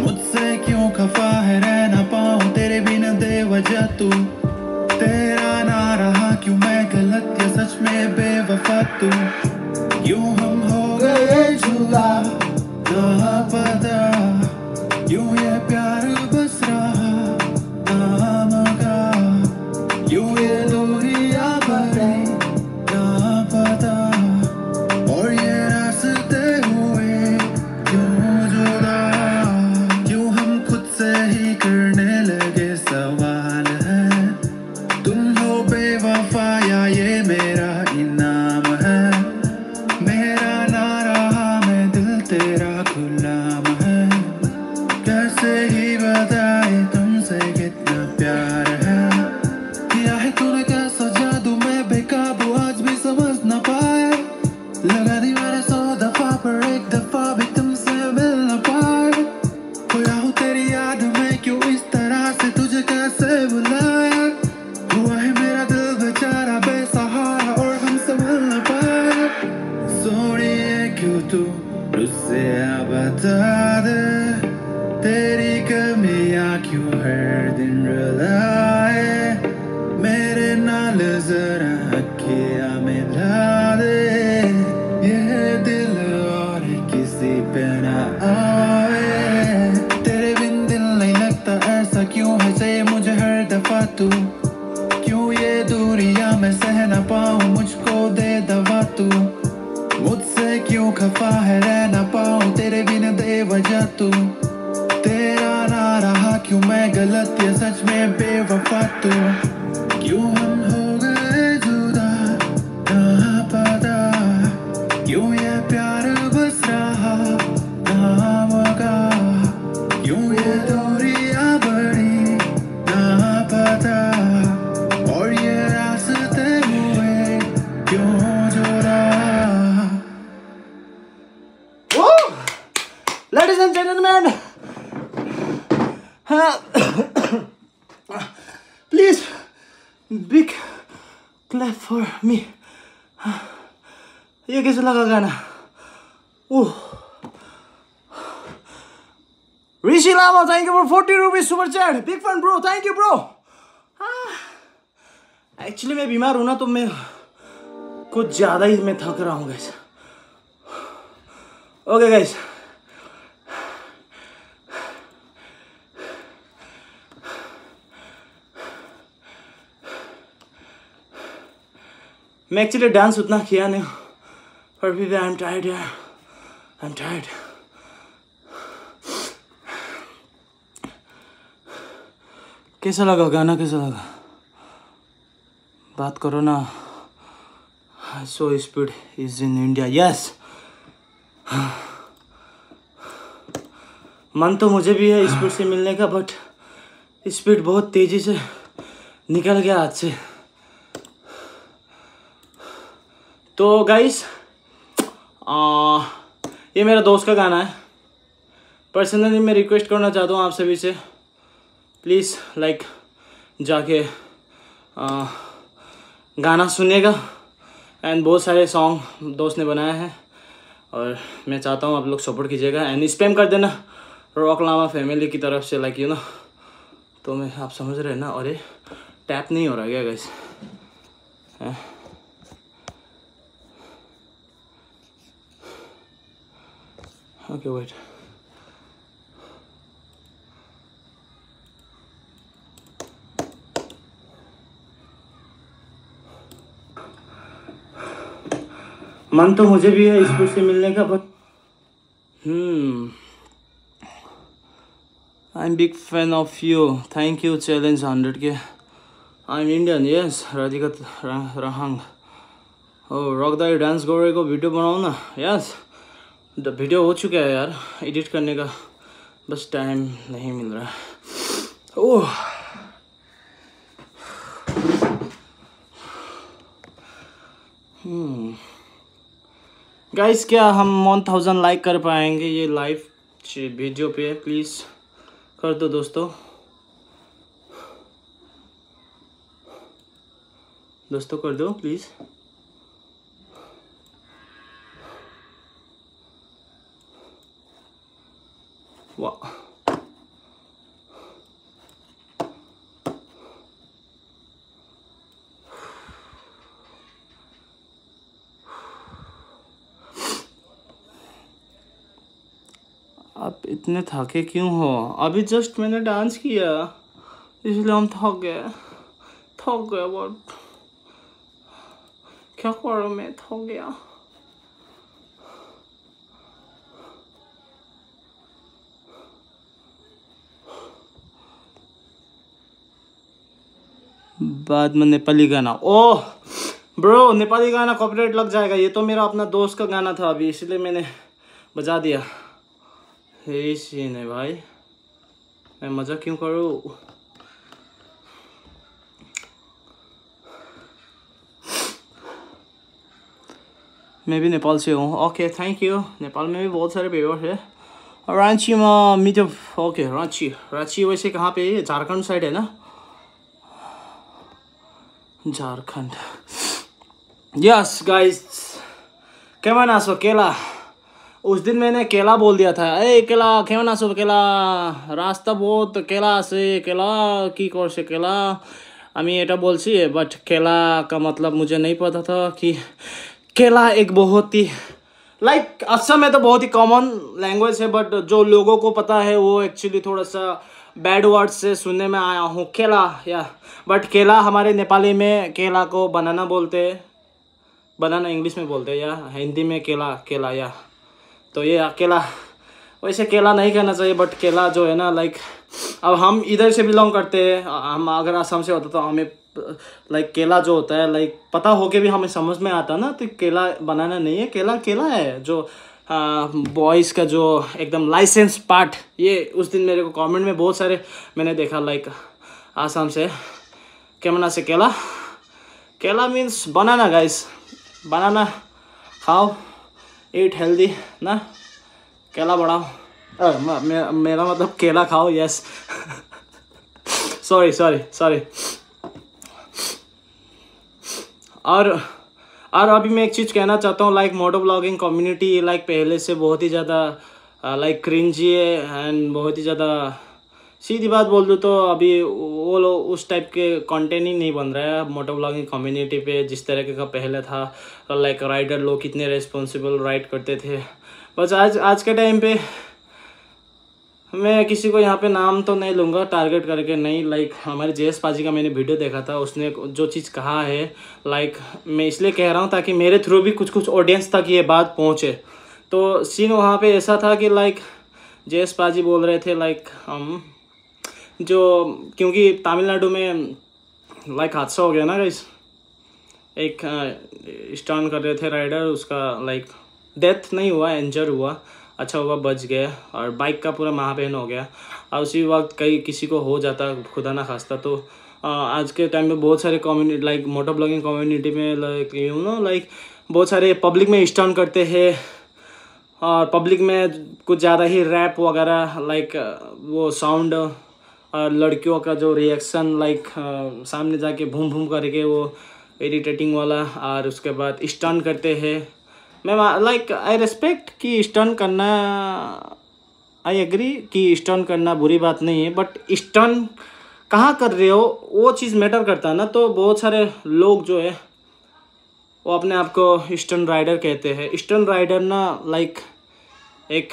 मुझसे क्यों खफा है रह ना पाऊँ? तेरे बिना दे वजह तू। तेरा ना रहा क्यों मैं गलत या सच में बेवफा तू? 40 rupees super chat. Big fan bro, thank you bro. Actually मैं बीमार हूँ ना तो मैं कुछ ज़्यादा ही मैं थक रहा हूँ गैस ओके गैस मैं एक्चुअली डांस उतना किया नहीं पर फिर I am tired I am tired कैसा लगा गाना? कैसा लगा? बात करो ना। So speed is in India yes man तो मुझे भी है स्पीड से मिलने का बट स्पीड बहुत तेज़ी से निकल गया हाथ से। तो गाइस ये मेरा दोस्त का गाना है। पर्सनली मैं रिक्वेस्ट करना चाहता हूँ आप सभी से। प्लीज़ लाइक जाके आ, गाना सुनेगा एंड बहुत सारे सॉन्ग दोस्त ने बनाए हैं। और मैं चाहता हूँ आप लोग सपोर्ट कीजिएगा। एंड स्पैम कर देना। रॉक लामा फैमिली की तरफ़ से लाइक यू ना तो मैं आप समझ रहे हैं ना? अरे टैप नहीं हो रहा क्या गैस ओके वेट मन तो मुझे भी है स्कूल से मिलने का but I am big fan of you thank you challenge hundred के I am Indian yes Radhika रहाङ ओ डांस डान्स गरेको वीडियो बनाओ ना यस द वीडियो हो चुका है यार एडिट करने का बस टाइम नहीं मिल रहा ओह हम्म गाइस क्या हम वन थाउज़ेंड लाइक कर पाएँगे ये लाइव वीडियो पे प्लीज़ कर दो दोस्तों. दोस्तों, कर दो प्लीज़ वाह. आप इतने थके क्यों हो? अभी जस्ट मैंने डांस किया। इसलिए हम थक गए। थक गए बट क्या करो मैं? थक गया। बाद में नेपाली गाना। ओह ब्रो नेपाली गाना कॉपीराइट लग जाएगा। ये तो मेरा अपना दोस्त का गाना था अभी, इसलिए मैंने बजा दिया। यही है भाई। मैं मज़ा क्यों करूँ? मैं भी नेपाल से हूँ। ओके थैंक यू नेपाल में भी बहुत सारे व्यूअर है। रांची में मिठो ओके रांची। रांची वैसे कहाँ पे? झारखंड साइड है ना? झारखंड। यस गाइस क्या ना सो केला। उस दिन मैंने केला बोल दिया था ए केला क्यों ना सब केला रास्ता बहुत केला से केला की कर से केला আমি এটা বলছি बट केला का मतलब मुझे नहीं पता था कि केला एक बहुत ही लाइक like, असम में तो बहुत ही कॉमन लैंग्वेज है बट जो लोगों को पता है वो एक्चुअली थोड़ा सा बैड वर्ड से सुनने में आया हूँ केला या बट केला हमारे नेपाली में केला को बनाना बोलते हैं बनाना इंग्लिश में बोलते हैं या हिंदी में केला केला या तो ये अकेला, वैसे केला नहीं कहना चाहिए बट केला जो है ना लाइक अब हम इधर से बिलोंग करते हैं हम अगर असम से होता तो हमें लाइक केला जो होता है लाइक पता हो के भी हमें समझ में आता ना तो केला बनाना नहीं है केला केला है, जो बॉयज़ का जो एकदम लाइसेंस पार्ट ये उस दिन मेरे को कमेंट में बहुत सारे मैंने देखा लाइक आसाम से केमना से केला केला मीन्स बनाना गाइस बनाना, खाओ। ईट हेल्दी ना? केला बढ़ाओ। मेरा मतलब केला खाओ यस सॉरी सॉरी सॉरी और और अभी मैं एक चीज़ कहना चाहता हूँ like moto blogging community like पहले से बहुत ही ज़्यादा लाइक क्रिंजी है एंड बहुत ही ज़्यादा सीधी बात बोल दूँ तो अभी वो लोग उस टाइप के कंटेंट ही नहीं बन रहा है। मोटो ब्लॉगिंग कम्युनिटी पे जिस तरीके का पहले था लाइक राइडर लोग कितने रिस्पॉन्सिबल राइड करते थे। बस आज आज के टाइम पे मैं किसी को यहाँ पे नाम तो नहीं लूँगा टारगेट करके नहीं। लाइक हमारे जे एस पाजी का मैंने वीडियो देखा था, उसने जो चीज़ कहा है लाइक मैं इसलिए कह रहा हूँ ताकि मेरे थ्रू भी कुछ कुछ ऑडियंस तक ये बात पहुँचे। तो सीन वहाँ पे ऐसा था कि लाइक जे एस पाजी बोल रहे थे लाइक हम जो, क्योंकि तमिलनाडु में लाइक हादसा हो गया ना गाइस एक स्टर्न कर रहे थे राइडर उसका लाइक डेथ नहीं हुआ इंजर हुआ। अच्छा हुआ, बच गया। और बाइक का पूरा महाबहन हो गया। और उसी वक्त कई, किसी को हो जाता, खुदा ना खास्ता। तो आज के टाइम में बहुत सारे community like motor blogging community में लाइक यू नो लाइक बहुत सारे पब्लिक में स्टर्न करते हैं। और पब्लिक में कुछ ज़्यादा ही रैप वगैरह लाइक वो साउंड लड़कियों का जो रिएक्शन लाइक सामने जाके भूम भूम करके वो इरिटेटिंग वाला और उसके बाद स्टन करते हैं। मैं लाइक आई रेस्पेक्ट कि स्टन करना आई एग्री कि स्टन करना बुरी बात नहीं है बट स्टन कहाँ कर रहे हो? वो चीज़ मैटर करता है ना तो बहुत सारे लोग जो है, वो अपने आप को स्टन राइडर कहते हैं। स्टन राइडर ना लाइक एक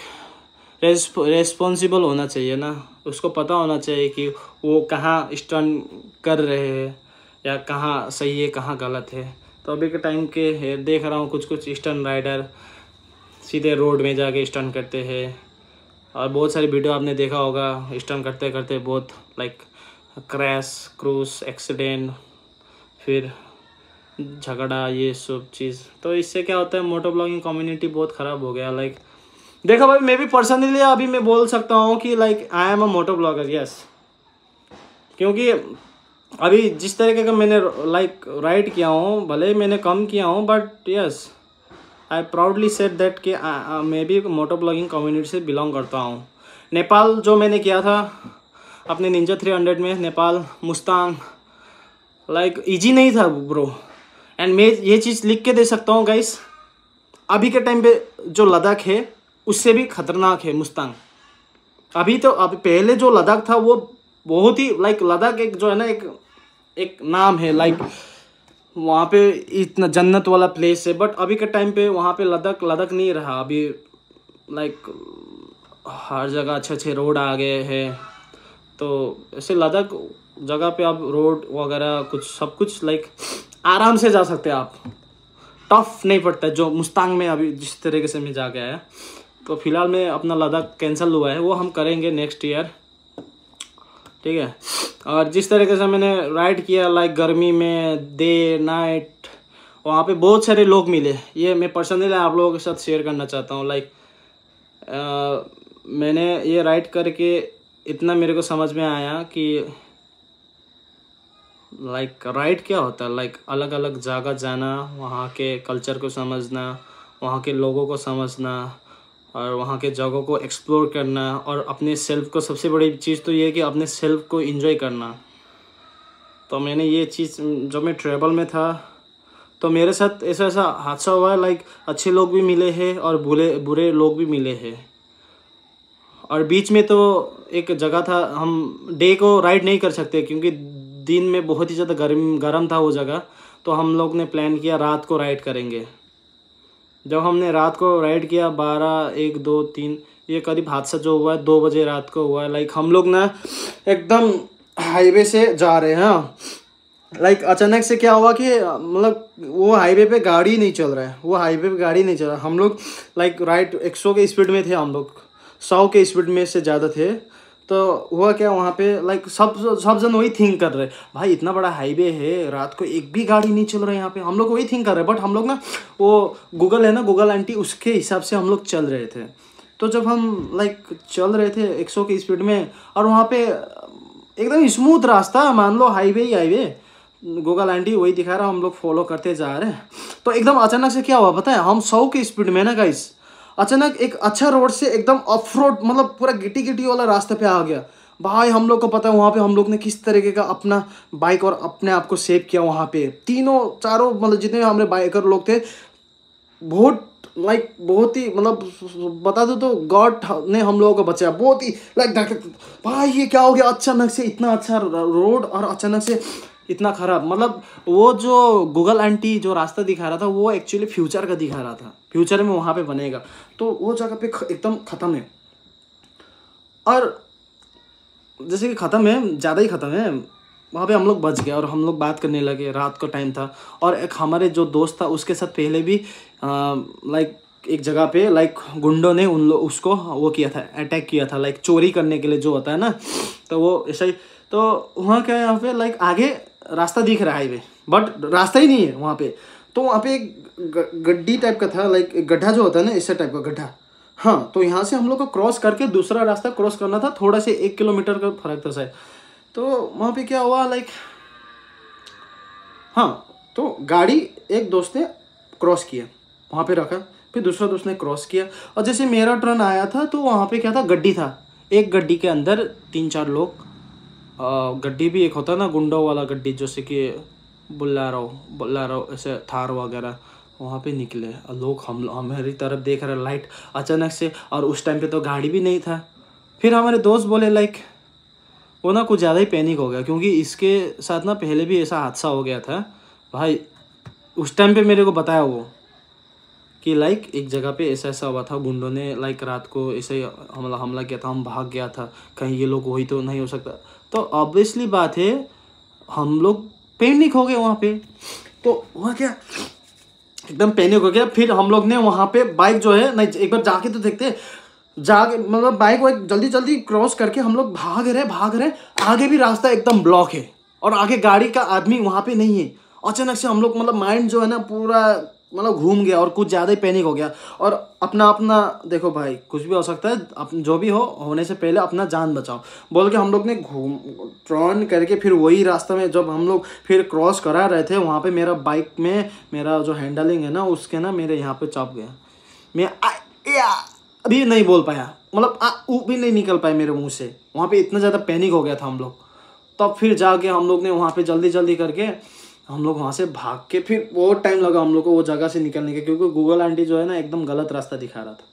रेस्पॉन्सिबल होना चाहिए ना। उसको पता होना चाहिए कि वो कहाँ स्टन कर रहे हैं, या कहाँ सही है, कहाँ गलत है। तो अभी के टाइम के देख रहा हूँ कुछ कुछ स्टन राइडर सीधे रोड में जाके स्टन करते हैं। और बहुत सारी वीडियो आपने देखा होगा स्टन करते करते बहुत लाइक क्रैश क्रूज एक्सीडेंट फिर झगड़ा, ये सब चीज़। तो इससे क्या होता है मोटो ब्लॉगिंग कम्युनिटी बहुत ख़राब हो गया। लाइक देखो भाई, मैं भी पर्सनली अभी मैं बोल सकता हूँ कि like I am a moto blogger yes क्योंकि अभी जिस तरीके का मैंने लाइक राइट किया हूँ, भले ही मैंने कम किया हूँ but yes I proudly said that कि मैं भी मोटो ब्लॉगिंग कम्युनिटी से बिलोंग करता हूँ. नेपाल जो मैंने किया था, अपने निंजा थ्री हंड्रेड में, नेपाल मुस्तांग लाइक इजी नहीं था ब्रो एंड मैं ये चीज़ लिख के दे सकता हूँ गाइस अभी के टाइम पे जो लद्दाख है उससे भी खतरनाक है मुस्तांग। अभी तो अभी पहले जो लद्दाख था, वो बहुत ही लाइक लद्दाख एक जो है ना, एक एक नाम है लाइक वहाँ पे इतना जन्नत वाला प्लेस है बट अभी के टाइम पे वहाँ पे लद्दाख लद्दाख नहीं रहा। अभी लाइक हर जगह अच्छे अच्छे रोड आ गए हैं। तो ऐसे लद्दाख जगह पे आप रोड वगैरह कुछ, सब कुछ लाइक आराम से जा सकते हैं आप। टफ नहीं पड़ता जो मुस्तांग में अभी जिस तरीके से मैं जा के आया तो फ़िलहाल में अपना लद्दाख कैंसिल हुआ है। वो हम करेंगे नेक्स्ट ईयर ठीक है? और जिस तरीके से मैंने राइड किया लाइक गर्मी में डे नाइट वहाँ पे बहुत सारे लोग मिले। ये मैं पर्सनली आप लोगों के साथ शेयर करना चाहता हूँ। लाइक मैंने ये राइड करके इतना मेरे को समझ में आया कि लाइक राइड क्या होता है? लाइक अलग अलग जगह जाना, वहाँ के कल्चर को समझना, वहाँ के लोगों को समझना और वहाँ के जगहों को एक्सप्लोर करना और अपने सेल्फ को, सबसे बड़ी चीज़ तो ये है कि अपने सेल्फ को इन्जॉय करना। तो मैंने ये चीज़, जब मैं ट्रेवल में था तो मेरे साथ ऐसा ऐसा हादसा हुआ है लाइक अच्छे लोग भी मिले हैं और बुरे बुरे लोग भी मिले हैं। और बीच में तो एक जगह था, हम डे को राइड नहीं कर सकते क्योंकि दिन में बहुत ही ज़्यादा गर्म गर्म था वो जगह तो हम लोग ने प्लान किया रात को राइड करेंगे। जब हमने रात को राइड किया, बारह, एक, दो, तीन, ये करीब हादसा जो हुआ है, दो बजे रात को हुआ है। लाइक हम लोग ना एकदम हाईवे से जा रहे हैं लाइक अचानक से क्या हुआ कि मतलब वो हाईवे पे गाड़ी नहीं चल रहा है, वो हाईवे पे गाड़ी नहीं चल रहा हम लोग लाइक राइट एक सौ के स्पीड में थे हम लोग, सौ के स्पीड में से ज़्यादा थे। तो हुआ क्या वहाँ पे? लाइक सब सब जन वही थिंक कर रहे भाई, इतना बड़ा हाईवे है, रात को एक भी गाड़ी नहीं चल रहा यहाँ पे। हम लोग वही थिंक कर रहे बट हम लोग ना, वो गूगल है ना गूगल आंटी उसके हिसाब से हम लोग चल रहे थे। तो जब हम लाइक चल रहे थे एक सौ की स्पीड में, और वहाँ पे एकदम स्मूथ रास्ता, मान लो हाईवे ही हाईवे गूगल आंटी वही दिखा रहा, हम लोग फॉलो करते जा रहे हैं। तो एकदम अचानक से क्या हुआ, पता है? हम सौ की स्पीड में ना गाइस अचानक एक अच्छा रोड से एकदम ऑफ़ रोड मतलब पूरा गिटी गिटी वाला रास्ते पे आ गया। भाई, हम लोग को पता है वहाँ पे हम लोग ने किस तरीके का अपना बाइक और अपने आप को सेव किया वहाँ पे। तीनों, चारों मतलब जितने हमारे बाइकर लोग थे, बहुत लाइक बहुत ही मतलब बता दो तो गॉड ने हम लोगों को बचाया। बहुत ही लाइक भाई, ये क्या हो गया? अचानक से इतना अच्छा रोड और अचानक से इतना खराब। मतलब वो जो गूगल आंटी जो रास्ता दिखा रहा था, वो एक्चुअली फ्यूचर का दिखा रहा था। फ्यूचर में वहाँ पे बनेगा। तो वो जगह पे एकदम ख़त्म है। और जैसे कि ख़त्म है, ज़्यादा ही ख़त्म है। वहाँ पे हम लोग बच गए और हम लोग बात करने लगे, रात का टाइम था। और एक हमारे जो दोस्त था, उसके साथ पहले भी लाइक एक जगह पे लाइक गुंडों ने उन लोग उसको वो किया था अटैक किया था लाइक चोरी करने के लिए जो होता है ना तो वो ऐसा ही तो वहाँ क्या है, यहाँ पे लाइक आगे रास्ता दिख रहा है हाईवे बट रास्ता ही नहीं है वहाँ पे। तो वहाँ पे एक गड्डी टाइप का था लाइक गड्ढा जो होता है ना, इस टाइप का गड्ढा। हाँ तो यहाँ से हम लोग को क्रॉस करके दूसरा रास्ता क्रॉस करना था, थोड़ा से एक किलोमीटर का फ़र्क था शायद। तो वहाँ पे क्या हुआ लाइक हाँ तो गाड़ी एक दोस्त ने क्रॉस किया, वहाँ पे रखा, फिर दूसरा दोस्त ने क्रॉस किया। और जैसे मेरा टर्न आया था तो वहाँ पे क्या था, गड्डी था। एक गड्डी के अंदर तीन चार लोग गड्डी भी एक होता ना, गुंडों वाला गड्डी, जैसे कि बुल्लारो बुल्लारो ऐसे थार वगैरह। वहाँ पे निकले। और लोग हम हमारी तरफ़ देख रहे लाइट अचानक से, और उस टाइम पे तो गाड़ी भी नहीं था। फिर हमारे दोस्त बोले लाइक वो ना कुछ ज़्यादा ही पैनिक हो गया, क्योंकि इसके साथ ना पहले भी ऐसा हादसा हो गया था। भाई, उस टाइम पे मेरे को बताया वो, कि लाइक एक जगह पे ऐसा ऐसा हुआ था, गुंडों ने लाइक रात को ऐसे ही हमला हमला किया था, हम भाग गया था। कहीं ये लोग वही तो नहीं हो सकता। तो ऑब्वियसली बात है, हम लोग पैनिक हो गए वहाँ पे। तो हुआ क्या? एकदम पैनिक हो गया। फिर हम लोग ने वहाँ पे बाइक जो है, नहीं, एक बार जाके तो देखते जाके मतलब बाइक वाइक जल्दी जल्दी क्रॉस करके हम लोग भाग रहे भाग रहे। आगे भी रास्ता एकदम ब्लॉक है। और आगे गाड़ी का आदमी वहाँ पे नहीं है। अचानक से हम लोग मतलब माइंड जो है ना, पूरा मतलब घूम गया और कुछ ज़्यादा ही पैनिक हो गया। और अपना अपना देखो भाई कुछ भी हो सकता है अप, जो भी हो होने से पहले अपना जान बचाओ। बोल के हम लोग ने घूम टर्न करके फिर वही रास्ते में जब हम लोग फिर क्रॉस करा रहे थे वहाँ पे मेरा बाइक में मेरा जो हैंडलिंग है ना उसके ना मेरे यहाँ पे चप गया। मैं आ, अभी नहीं बोल पाया। मतलब ऊ भी नहीं निकल पाया मेरे मुँह से। वहाँ पर इतना ज़्यादा पैनिक हो गया था हम लोग। तब फिर जाके हम लोग ने वहाँ पर जल्दी जल्दी करके हम लोग वहाँ से भाग के फिर बहुत टाइम लगा हम लोग को वो जगह से निकलने के, क्योंकि गूगल आंटी जो है ना एकदम गलत रास्ता दिखा रहा था।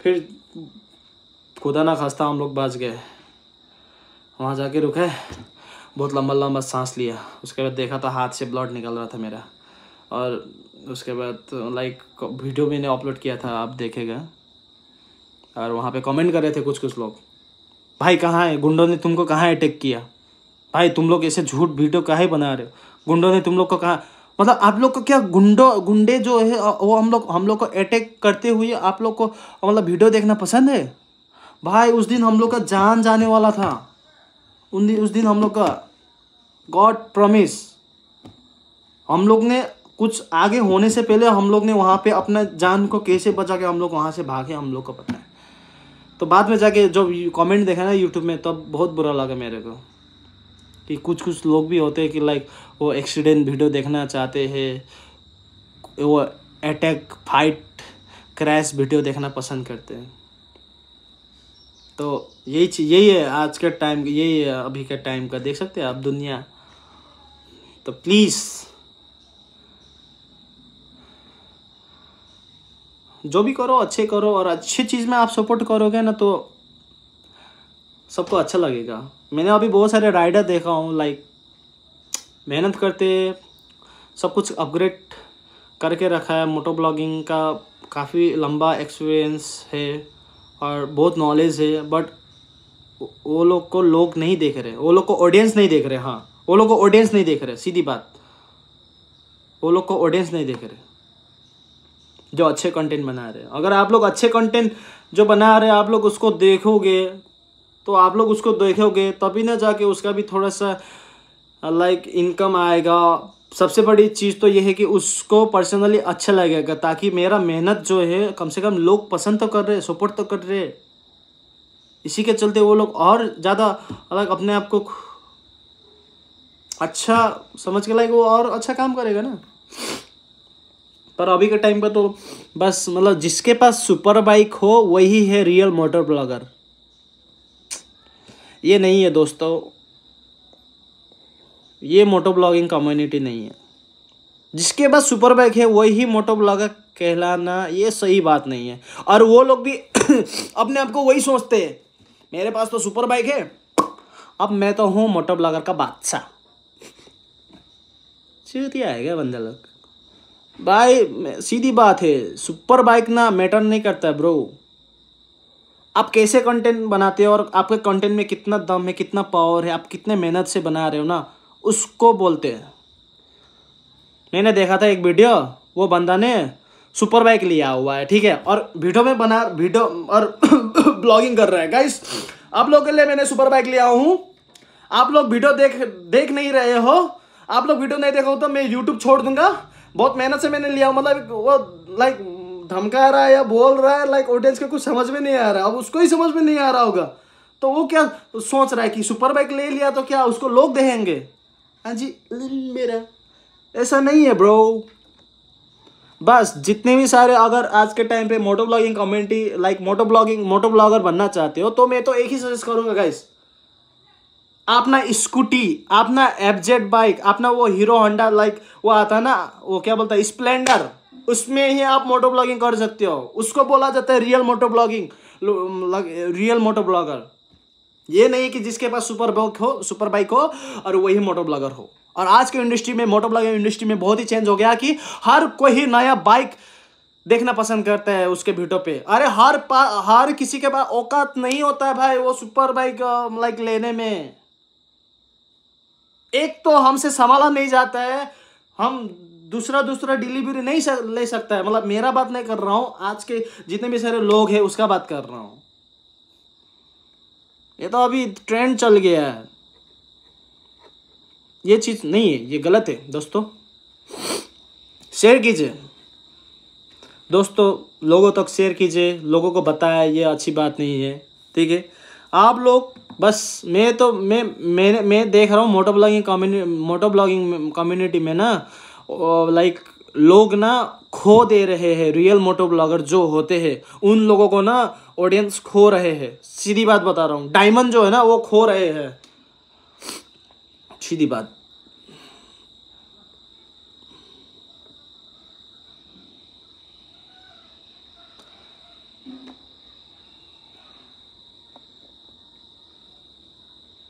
फिर खुदा ना खास्ता हम लोग बच गए। वहाँ जाके रुके, बहुत लंबा लंबा सांस लिया। उसके बाद देखा था हाथ से ब्लड निकल रहा था मेरा। और उसके बाद लाइक वीडियो मैंने अपलोड किया था, आप देखेगा। और वहाँ पे कमेंट कर रहे थे कुछ कुछ लोग। भाई कहाँ है? गुंडों ने तुमको कहाँ अटैक किया? भाई तुम लोग ऐसे झूठ वीडियो काहे बना रहे हो? गुंडों ने तुम लोग को कहा। मतलब आप लोग को क्या गुंडो, गुंडे जो है वो हम लोग हम लोग को अटैक करते हुए आप लोग को मतलब वीडियो देखना पसंद है? भाई, उस दिन हम लोग का जान जाने वाला था। उन दिन, उस दिन हम लोग का गॉड प्रॉमिस हम लोग ने कुछ आगे होने से पहले हम लोग ने वहाँ पे अपना जान को कैसे बचा के हम लोग वहाँ से भागे, हम लोग को पता है। तो बाद में जाके जो कमेंट देखा ना यूट्यूब में, तब तो बहुत बुरा लगा मेरे को। कि कुछ कुछ लोग भी होते हैं कि लाइक वो एक्सीडेंट वीडियो देखना चाहते हैं, वो अटैक फाइट क्रैश वीडियो देखना पसंद करते हैं। तो यही यही है आज के टाइम यही है अभी के टाइम का। देख सकते हैं आप दुनिया। तो प्लीज़ जो भी करो, अच्छे करो और अच्छी चीज़ में आप सपोर्ट करोगे ना तो सबको अच्छा लगेगा। मैंने अभी बहुत सारे राइडर देखा हूँ लाइक मेहनत करते, सब कुछ अपग्रेड करके रखा है। मोटो ब्लॉगिंग का काफ़ी लंबा एक्सपीरियंस है और बहुत नॉलेज है बट वो लोग को लोग नहीं देख रहे। वो लोग को ऑडियंस नहीं देख रहे हाँ। वो लोग को ऑडियंस नहीं देख रहे, सीधी बात। वो लोग को ऑडियंस नहीं देख रहे, जो अच्छे कंटेंट बना रहे। अगर आप लोग अच्छे कंटेंट जो बना रहे हैं आप लोग उसको देखोगे तो आप लोग उसको देखोगे, तभी ना जाके उसका भी थोड़ा सा लाइक इनकम आएगा। सबसे बड़ी चीज़ तो ये है कि उसको पर्सनली अच्छा लगेगा, ताकि मेरा मेहनत जो है, कम से कम लोग पसंद तो कर रहे सपोर्ट तो कर रहे। इसी के चलते वो लोग और ज़्यादा अलग अपने आप को अच्छा समझ के लाइक वो और अच्छा काम करेगा ना। पर अभी के टाइम पर तो बस मतलब जिसके पास सुपर बाइक हो, वही है रियल मोटर ब्लॉगर ये नहीं है दोस्तों। ये मोटो ब्लॉगिंग कम्युनिटी नहीं है। जिसके पास सुपर बाइक है, वही मोटो ब्लॉगर कहलाना ये सही बात नहीं है। और वो लोग भी अपने आप को वही सोचते हैं। मेरे पास तो सुपर बाइक है। अब मैं तो हूँ मोटो ब्लॉगर का बादशाह। चूतिया है क्या बंदा लोग? भाई सीधी बात है सुपर बाइक ना मैटर नहीं करता है ब्रो आप कैसे कंटेंट बनाते हो और आपके कंटेंट में कितना दम है, कितना पावर है, आप कितने मेहनत से बना रहे हो ना, उसको बोलते हैं। मैंने देखा था एक वीडियो वो बंदा ने सुपर बाइक लिया हुआ है, ठीक है? और वीडियो में बना वीडियो और ब्लॉगिंग कर रहा है। गाइस आप लोग के लिए मैंने सुपर बाइक लिया हूँ। आप लोग वीडियो देख देख नहीं रहे हो। आप लोग वीडियो नहीं देखो तो मैं यूट्यूब छोड़ दूँगा। बहुत मेहनत से मैंने लिया मतलब वो लाइक धमका रहा है या बोल रहा है लाइक ऑडियंस के कुछ समझ में नहीं आ रहा। अब उसको ही समझ में नहीं आ रहा होगा। तो वो क्या सोच रहा है कि सुपर बाइक ले लिया तो क्या उसको लोग देखेंगे? हाँ जी, मेरा। ऐसा नहीं है ब्रो बस, जितने भी सारे अगर आज के टाइम पे moto blogging community like moto blogging moto blogger बनना चाहते हो तो मैं तो एक ही सजेस्ट करूँगा गाइस अपना स्कूटी अपना एफजेड बाइक अपना वो हीरो होंडा लाइक वो आता ना, वो क्या बोलता है स्प्लेंडर उसमें ही आप मोटो ब्लॉगिंग कर सकते हो। उसको बोला जाता है real moto blogging. Real moto blogger. ये नहीं कि जिसके पास सुपर बाइक हो सुपर बाइक हो और वही मोटो ब्लॉगर हो। और आज के इंडस्ट्री में, मोटो ब्लॉगिंग इंडस्ट्री में बहुत ही चेंज हो गया कि हर कोई नया बाइक देखना पसंद करता है उसके वीडियो पे। अरे हर हर किसी के पास औकात नहीं होता है भाई वो सुपर बाइक लाइक लेने में। एक तो हमसे संभाला नहीं जाता है। हम दूसरा दूसरा डिलीवरी नहीं सक, ले सकता है। मतलब मेरा बात नहीं कर रहा हूँ आज के जितने भी सारे लोग हैं उसका बात कर रहा हूँ। ये तो अभी ट्रेंड चल गया है। ये चीज़ नहीं है ये गलत है दोस्तों। शेयर कीजिए। दोस्तों लोगों तक शेयर कीजिए। लोगों को बताया ये अच्छी बात नहीं है। ठीक है? आप लोग बस मैं तो मैं मैं मैं देख रहा हूँ moto blogging community moto blogging community में ना लाइक लोग ना खो दे रहे हैं रियल मोटो ब्लॉगर जो होते हैं, उन लोगों को ना ऑडियंस खो रहे हैं। सीधी बात बता रहा हूँ डायमंड जो है ना, वो खो रहे हैं। सीधी बात।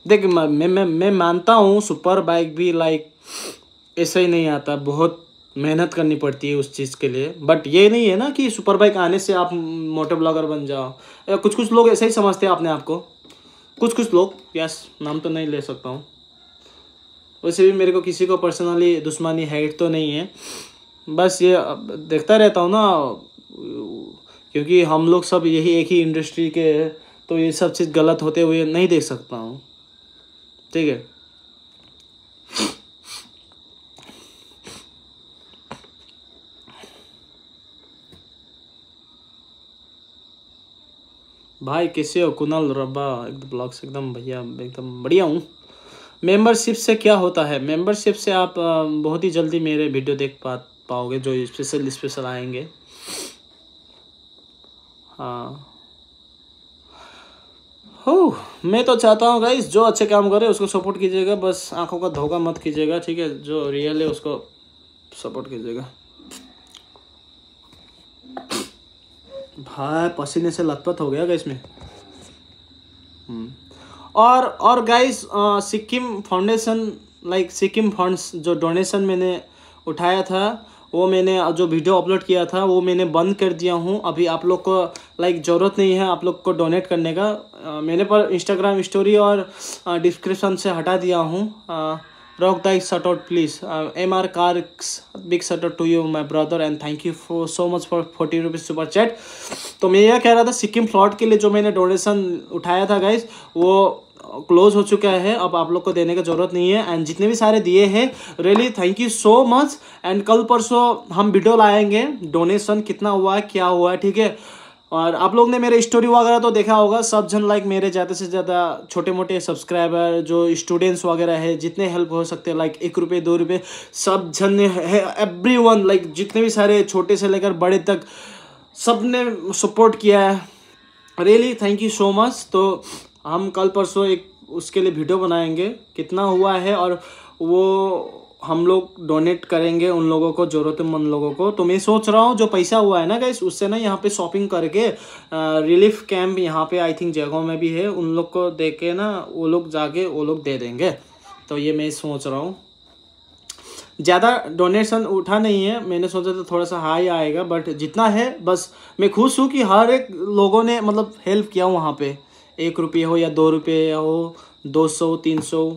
देख, मैं मैं मैं मानता हूँ सुपर बाइक भी लाइक ऐसा ही नहीं आता, बहुत मेहनत करनी पड़ती है उस चीज़ के लिए। बट ये नहीं है ना कि सुपर बाइक आने से आप मोटर ब्लॉगर बन जाओ। या कुछ कुछ लोग ऐसे ही समझते हैं अपने आप को। कुछ कुछ लोग, यस, नाम तो नहीं ले सकता हूँ। वैसे भी मेरे को किसी को पर्सनली दुश्मनी हेट तो नहीं है। बस ये देखता रहता हूँ ना, क्योंकि हम लोग सब यही एक ही इंडस्ट्री के तो ये सब चीज़ गलत होते हुए नहीं देख सकता हूँ। ठीक है? भाई, कैसे हो? कुणाल रब्बा एकदम ब्लॉग्स एकदम भैया एकदम बढ़िया हूँ। मेंबरशिप से क्या होता है? मेंबरशिप से आप बहुत ही जल्दी मेरे वीडियो देख पा, पाओगे, जो स्पेशल स्पेशल आएँगे। हाँ। हो, मैं तो चाहता हूँ गाइस जो अच्छे काम करे, उसको सपोर्ट कीजिएगा, बस आँखों का धोखा मत कीजिएगा, ठीक है? जो रियल है, उसको सपोर्ट कीजिएगा। भाई पसीने से लथपथ हो गया गाइस में हम्म। और और guys Sikkim foundation like Sikkim funds जो डोनेशन मैंने उठाया था वो मैंने जो वीडियो अपलोड किया था वो मैंने बंद कर दिया हूँ। अभी आप लोग को लाइक ज़रूरत नहीं है आप लोग को डोनेट करने का। अ, मैंने पर इंस्टाग्राम स्टोरी और डिस्क्रिप्शन से हटा दिया हूँ। रॉक दाइक shout out please M R cars big shout out to you my brother and thank you for so much for forty rupees super chat तो मैं यह कह रहा था, सिक्किम फ्लॉट के लिए जो मैंने डोनेशन उठाया था गाइज़ वो क्लोज हो चुका है। अब आप लोग को देने का ज़रूरत नहीं है। एंड जितने भी सारे दिए हैं really thank you so much and कल परसों हम वीडियो लाएँगे। डोनेशन कितना हुआ है क्या हुआ है ठीक है? और आप लोग ने मेरे स्टोरी वगैरह तो देखा होगा, सब जन लाइक मेरे ज़्यादा से ज़्यादा छोटे मोटे सब्सक्राइबर जो स्टूडेंट्स वगैरह है, जितने हेल्प हो सकते हैं लाइक एक रुपये दो रुपये सब जन ने एवरी वन लाइक जितने भी सारे छोटे से लेकर बड़े तक, सबने सपोर्ट किया है। Really thank you so much तो हम कल परसों एक उसके लिए वीडियो बनाएँगे। कितना हुआ है और वो हम लोग डोनेट करेंगे उन लोगों को, ज़रूरतमंद लोगों को। तो मैं सोच रहा हूँ, जो पैसा हुआ है ना गाइस उससे ना यहाँ पे शॉपिंग करके रिलीफ कैंप यहाँ पे आई थिंक जगहों में भी है, उन लोग को दे के ना, वो लोग जाके, वो लोग दे देंगे। तो ये मैं सोच रहा हूँ। ज़्यादा डोनेशन उठा नहीं है, मैंने सोचा था थोड़ा सा हाई आएगा बट जितना है, बस मैं खुश हूँ कि हर एक लोगों ने मतलब हेल्प किया वहाँ पे। एक रुपये हो या दो रुपये हो, दो सौ, तीन सौ,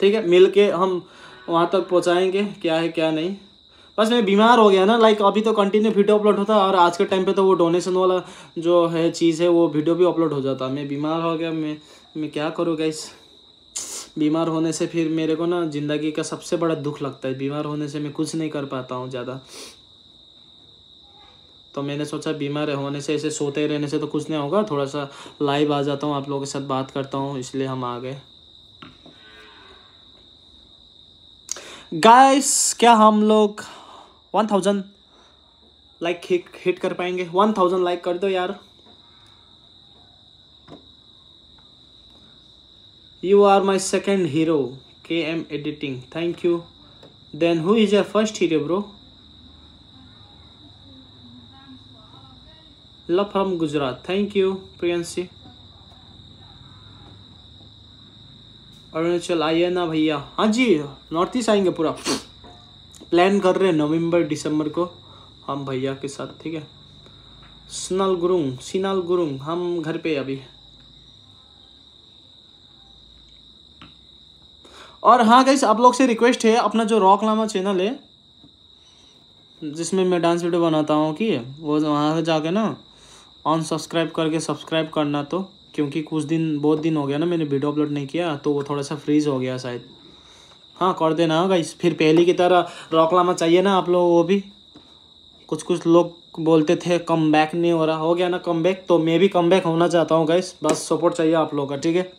ठीक है मिल के हम वहाँ तक पहुँचाएँगे, क्या है, क्या नहीं। बस मैं बीमार हो गया ना लाइक अभी तो कंटिन्यू वीडियो अपलोड होता और आज के टाइम पे तो वो डोनेशन वाला जो है, चीज़ है, वो वीडियो भी अपलोड हो जाता। मैं बीमार हो गया, मैं मैं क्या करूँ गाइस बीमार होने से फिर मेरे को ना ज़िंदगी का सबसे बड़ा दुख लगता है। बीमार होने से मैं कुछ नहीं कर पाता हूँ ज़्यादा। तो मैंने सोचा बीमार होने से, ऐसे सोते रहने से तो कुछ नहीं होगा। थोड़ा सा लाइव आ जाता हूँ, आप लोगों के साथ बात करता हूँ, इसलिए हम आ गए। गाइस क्या हम लोग one thousand like hit hit कर पाएँगे? वन थाउज़ेंड लाइक कर दो यार। You are my second hero K M editing thank you then who is your first hero bro love from Gujarat thank you Priyanshi Arunachal आइए ना भैया? हाँ जी north east आएँगे पूरा। प्लान कर रहे हैं नवंबर, दिसंबर को हम भैया के साथ, ठीक है? सनल गुरुंग सिनाल गुरुंग, हम घर पे अभी और हाँ गाइस आप लोग से रिक्वेस्ट है, अपना जो रॉक लामा चैनल है, जिसमें मैं डांस वीडियो बनाता हूँ कि, वो वहाँ से जाके ना ऑन सब्सक्राइब करके सब्सक्राइब करना तो। क्योंकि कुछ दिन, बहुत दिन हो गया ना मैंने वीडियो अपलोड नहीं किया तो वो थोड़ा सा फ्रीज हो गया शायद। हाँ कर देना गाइस फिर पहले की तरह रॉक लामा चाहिए ना आप लोग वो भी। कुछ कुछ लोग बोलते थे कम बैक नहीं हो रहा। हो गया ना कम बैक तो मैं भी कम बैक होना चाहता हूँ गाइस बस सपोर्ट चाहिए आप लोगों का, ठीक है?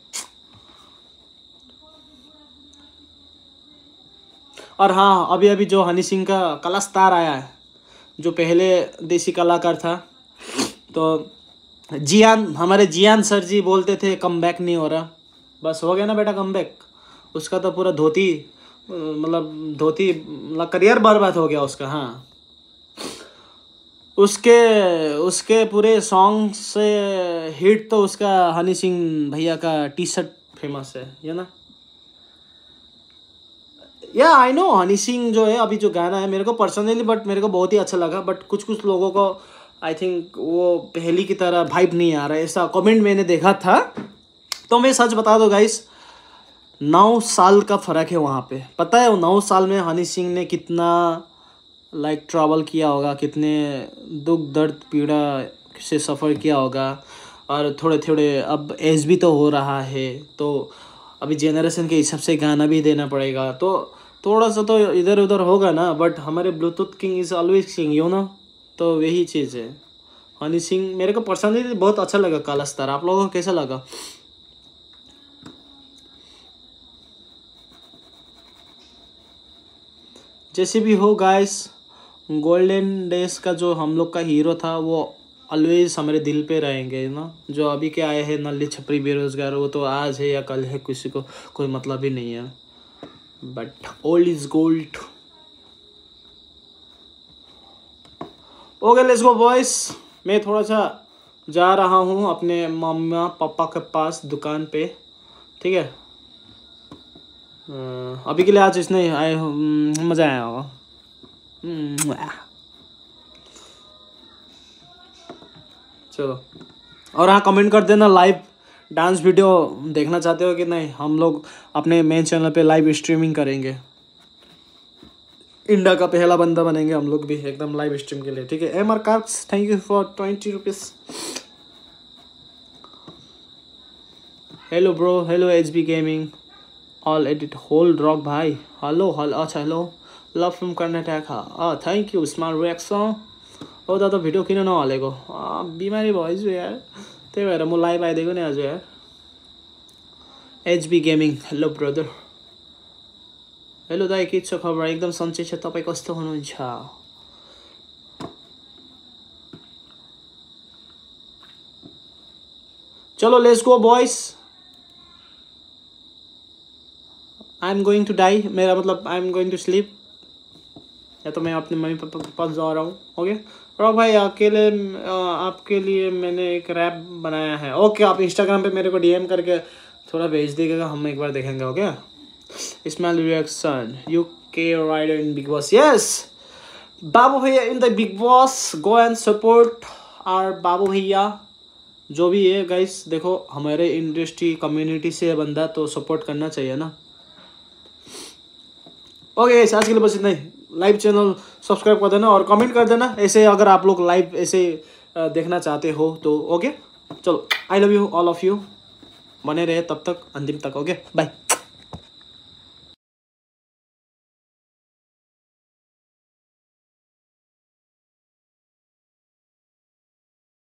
और हाँ अभी अभी जो हनी सिंह का कला स्टार आया है, जो पहले देसी कलाकार था तो जियान, हमारे जियान सर जी बोलते थे कम बैक नहीं हो रहा। बस हो गया ना बेटा कम बैक उसका तो पूरा धोती मतलब धोती मतलब करियर बर्बाद हो गया उसका हाँ। उसके उसके पूरे सॉन्ग से हिट तो उसका हनी सिंह भैया का टी शर्ट फ़ेमस है, ये ना? या आई नो हनी सिंह जो है, अभी जो गाना है, मेरे को पर्सनली बट मेरे को बहुत ही अच्छा लगा बट कुछ कुछ लोगों को आई थिंक वो पहली की तरह वाइब नहीं आ रहा है। ऐसा कमेंट मैंने देखा था। तो मैं सच बता दो गाइस नौ साल का फ़र्क है वहाँ पे। पता है वो नौ साल में हनी सिंह ने कितना लाइक like, ट्रैवल किया होगा कितने दुख दर्द पीड़ा से सफ़र किया होगा। और थोड़े थोड़े अब एज भी तो हो रहा है। तो अभी जेनरेशन के हिसाब से गाना भी देना पड़ेगा। तो थोड़ा सा तो इधर उधर होगा ना बट हमारे Bluetooth king is always king you know तो वही चीज़ है। हनी सिंह, मेरे को पर्सनली बहुत अच्छा लगा काला आप लोगों को कैसा लगा? जैसे भी हो गाइस गोल्डन डेज़ का जो हम लोग का हीरो था, वो ऑलवेज हमारे दिल पे रहेंगे ना जो अभी के आए हैं, नल्ली छपरी बेरोजगार, वो तो आज है या कल है, किसी को कोई मतलब ही नहीं है। But old is gold okay let's go boys मैं थोड़ा सा जा रहा हूँ अपने मम्मा, पापा के पास दुकान पे। ठीक है? अभी के लिए आज इसने आए मज़ा आया होगा। चलो। और हाँ कमेंट कर देना लाइव डांस वीडियो देखना चाहते हो कि नहीं? हम लोग अपने मेन चैनल पे लाइव स्ट्रीमिंग करेंगे। इंडिया का पहला बंदा बनेंगे हम लोग भी एकदम लाइव स्ट्रीम के लिए, ठीक है? M R cars thank you for twenty rupees hello bro hello H B gaming all edit whole rock भाई. हेलो हेलो अच्छा hello love from Karnataka thank you smart reaction हो दादा भिडियो किन नहालेको बिमारी भएछु यार. त्यही भएर म लाइभ आइदिएको नि आज यार. H B gaming hello brother hello दाई, के खबर एकदम सन्चै छ। तपाईँ कस्तो हुनुहुन्छ? चलो let's go I I am going to die मेरा मतलब I am going to sleep या तो मैं अपने मम्मी पापा के पास जा रहा हूँ ओके और भाई, अकेले आपके लिए मैंने एक रैप बनाया है। ओके आप इंस्टाग्राम पे मेरे को डीएम करके थोड़ा भेज दीजिएगा, हम एक बार देखेंगे okay reaction U K rider in Big Boss yes Babu भैया in the Big Boss go and support our Babu भैया जो भी है गाइस देखो, हमारे इंडस्ट्री कम्युनिटी से बंदा तो सपोर्ट करना चाहिए ना। ओके गाइस आज के लिए बस इतना ही। लाइव चैनल सब्सक्राइब कर देना और कमेंट कर देना। ऐसे अगर आप लोग लाइव ऐसे देखना चाहते हो तो ओके चलो I love you all of you बने रहे तब तक, अंतिम तक ओके बाय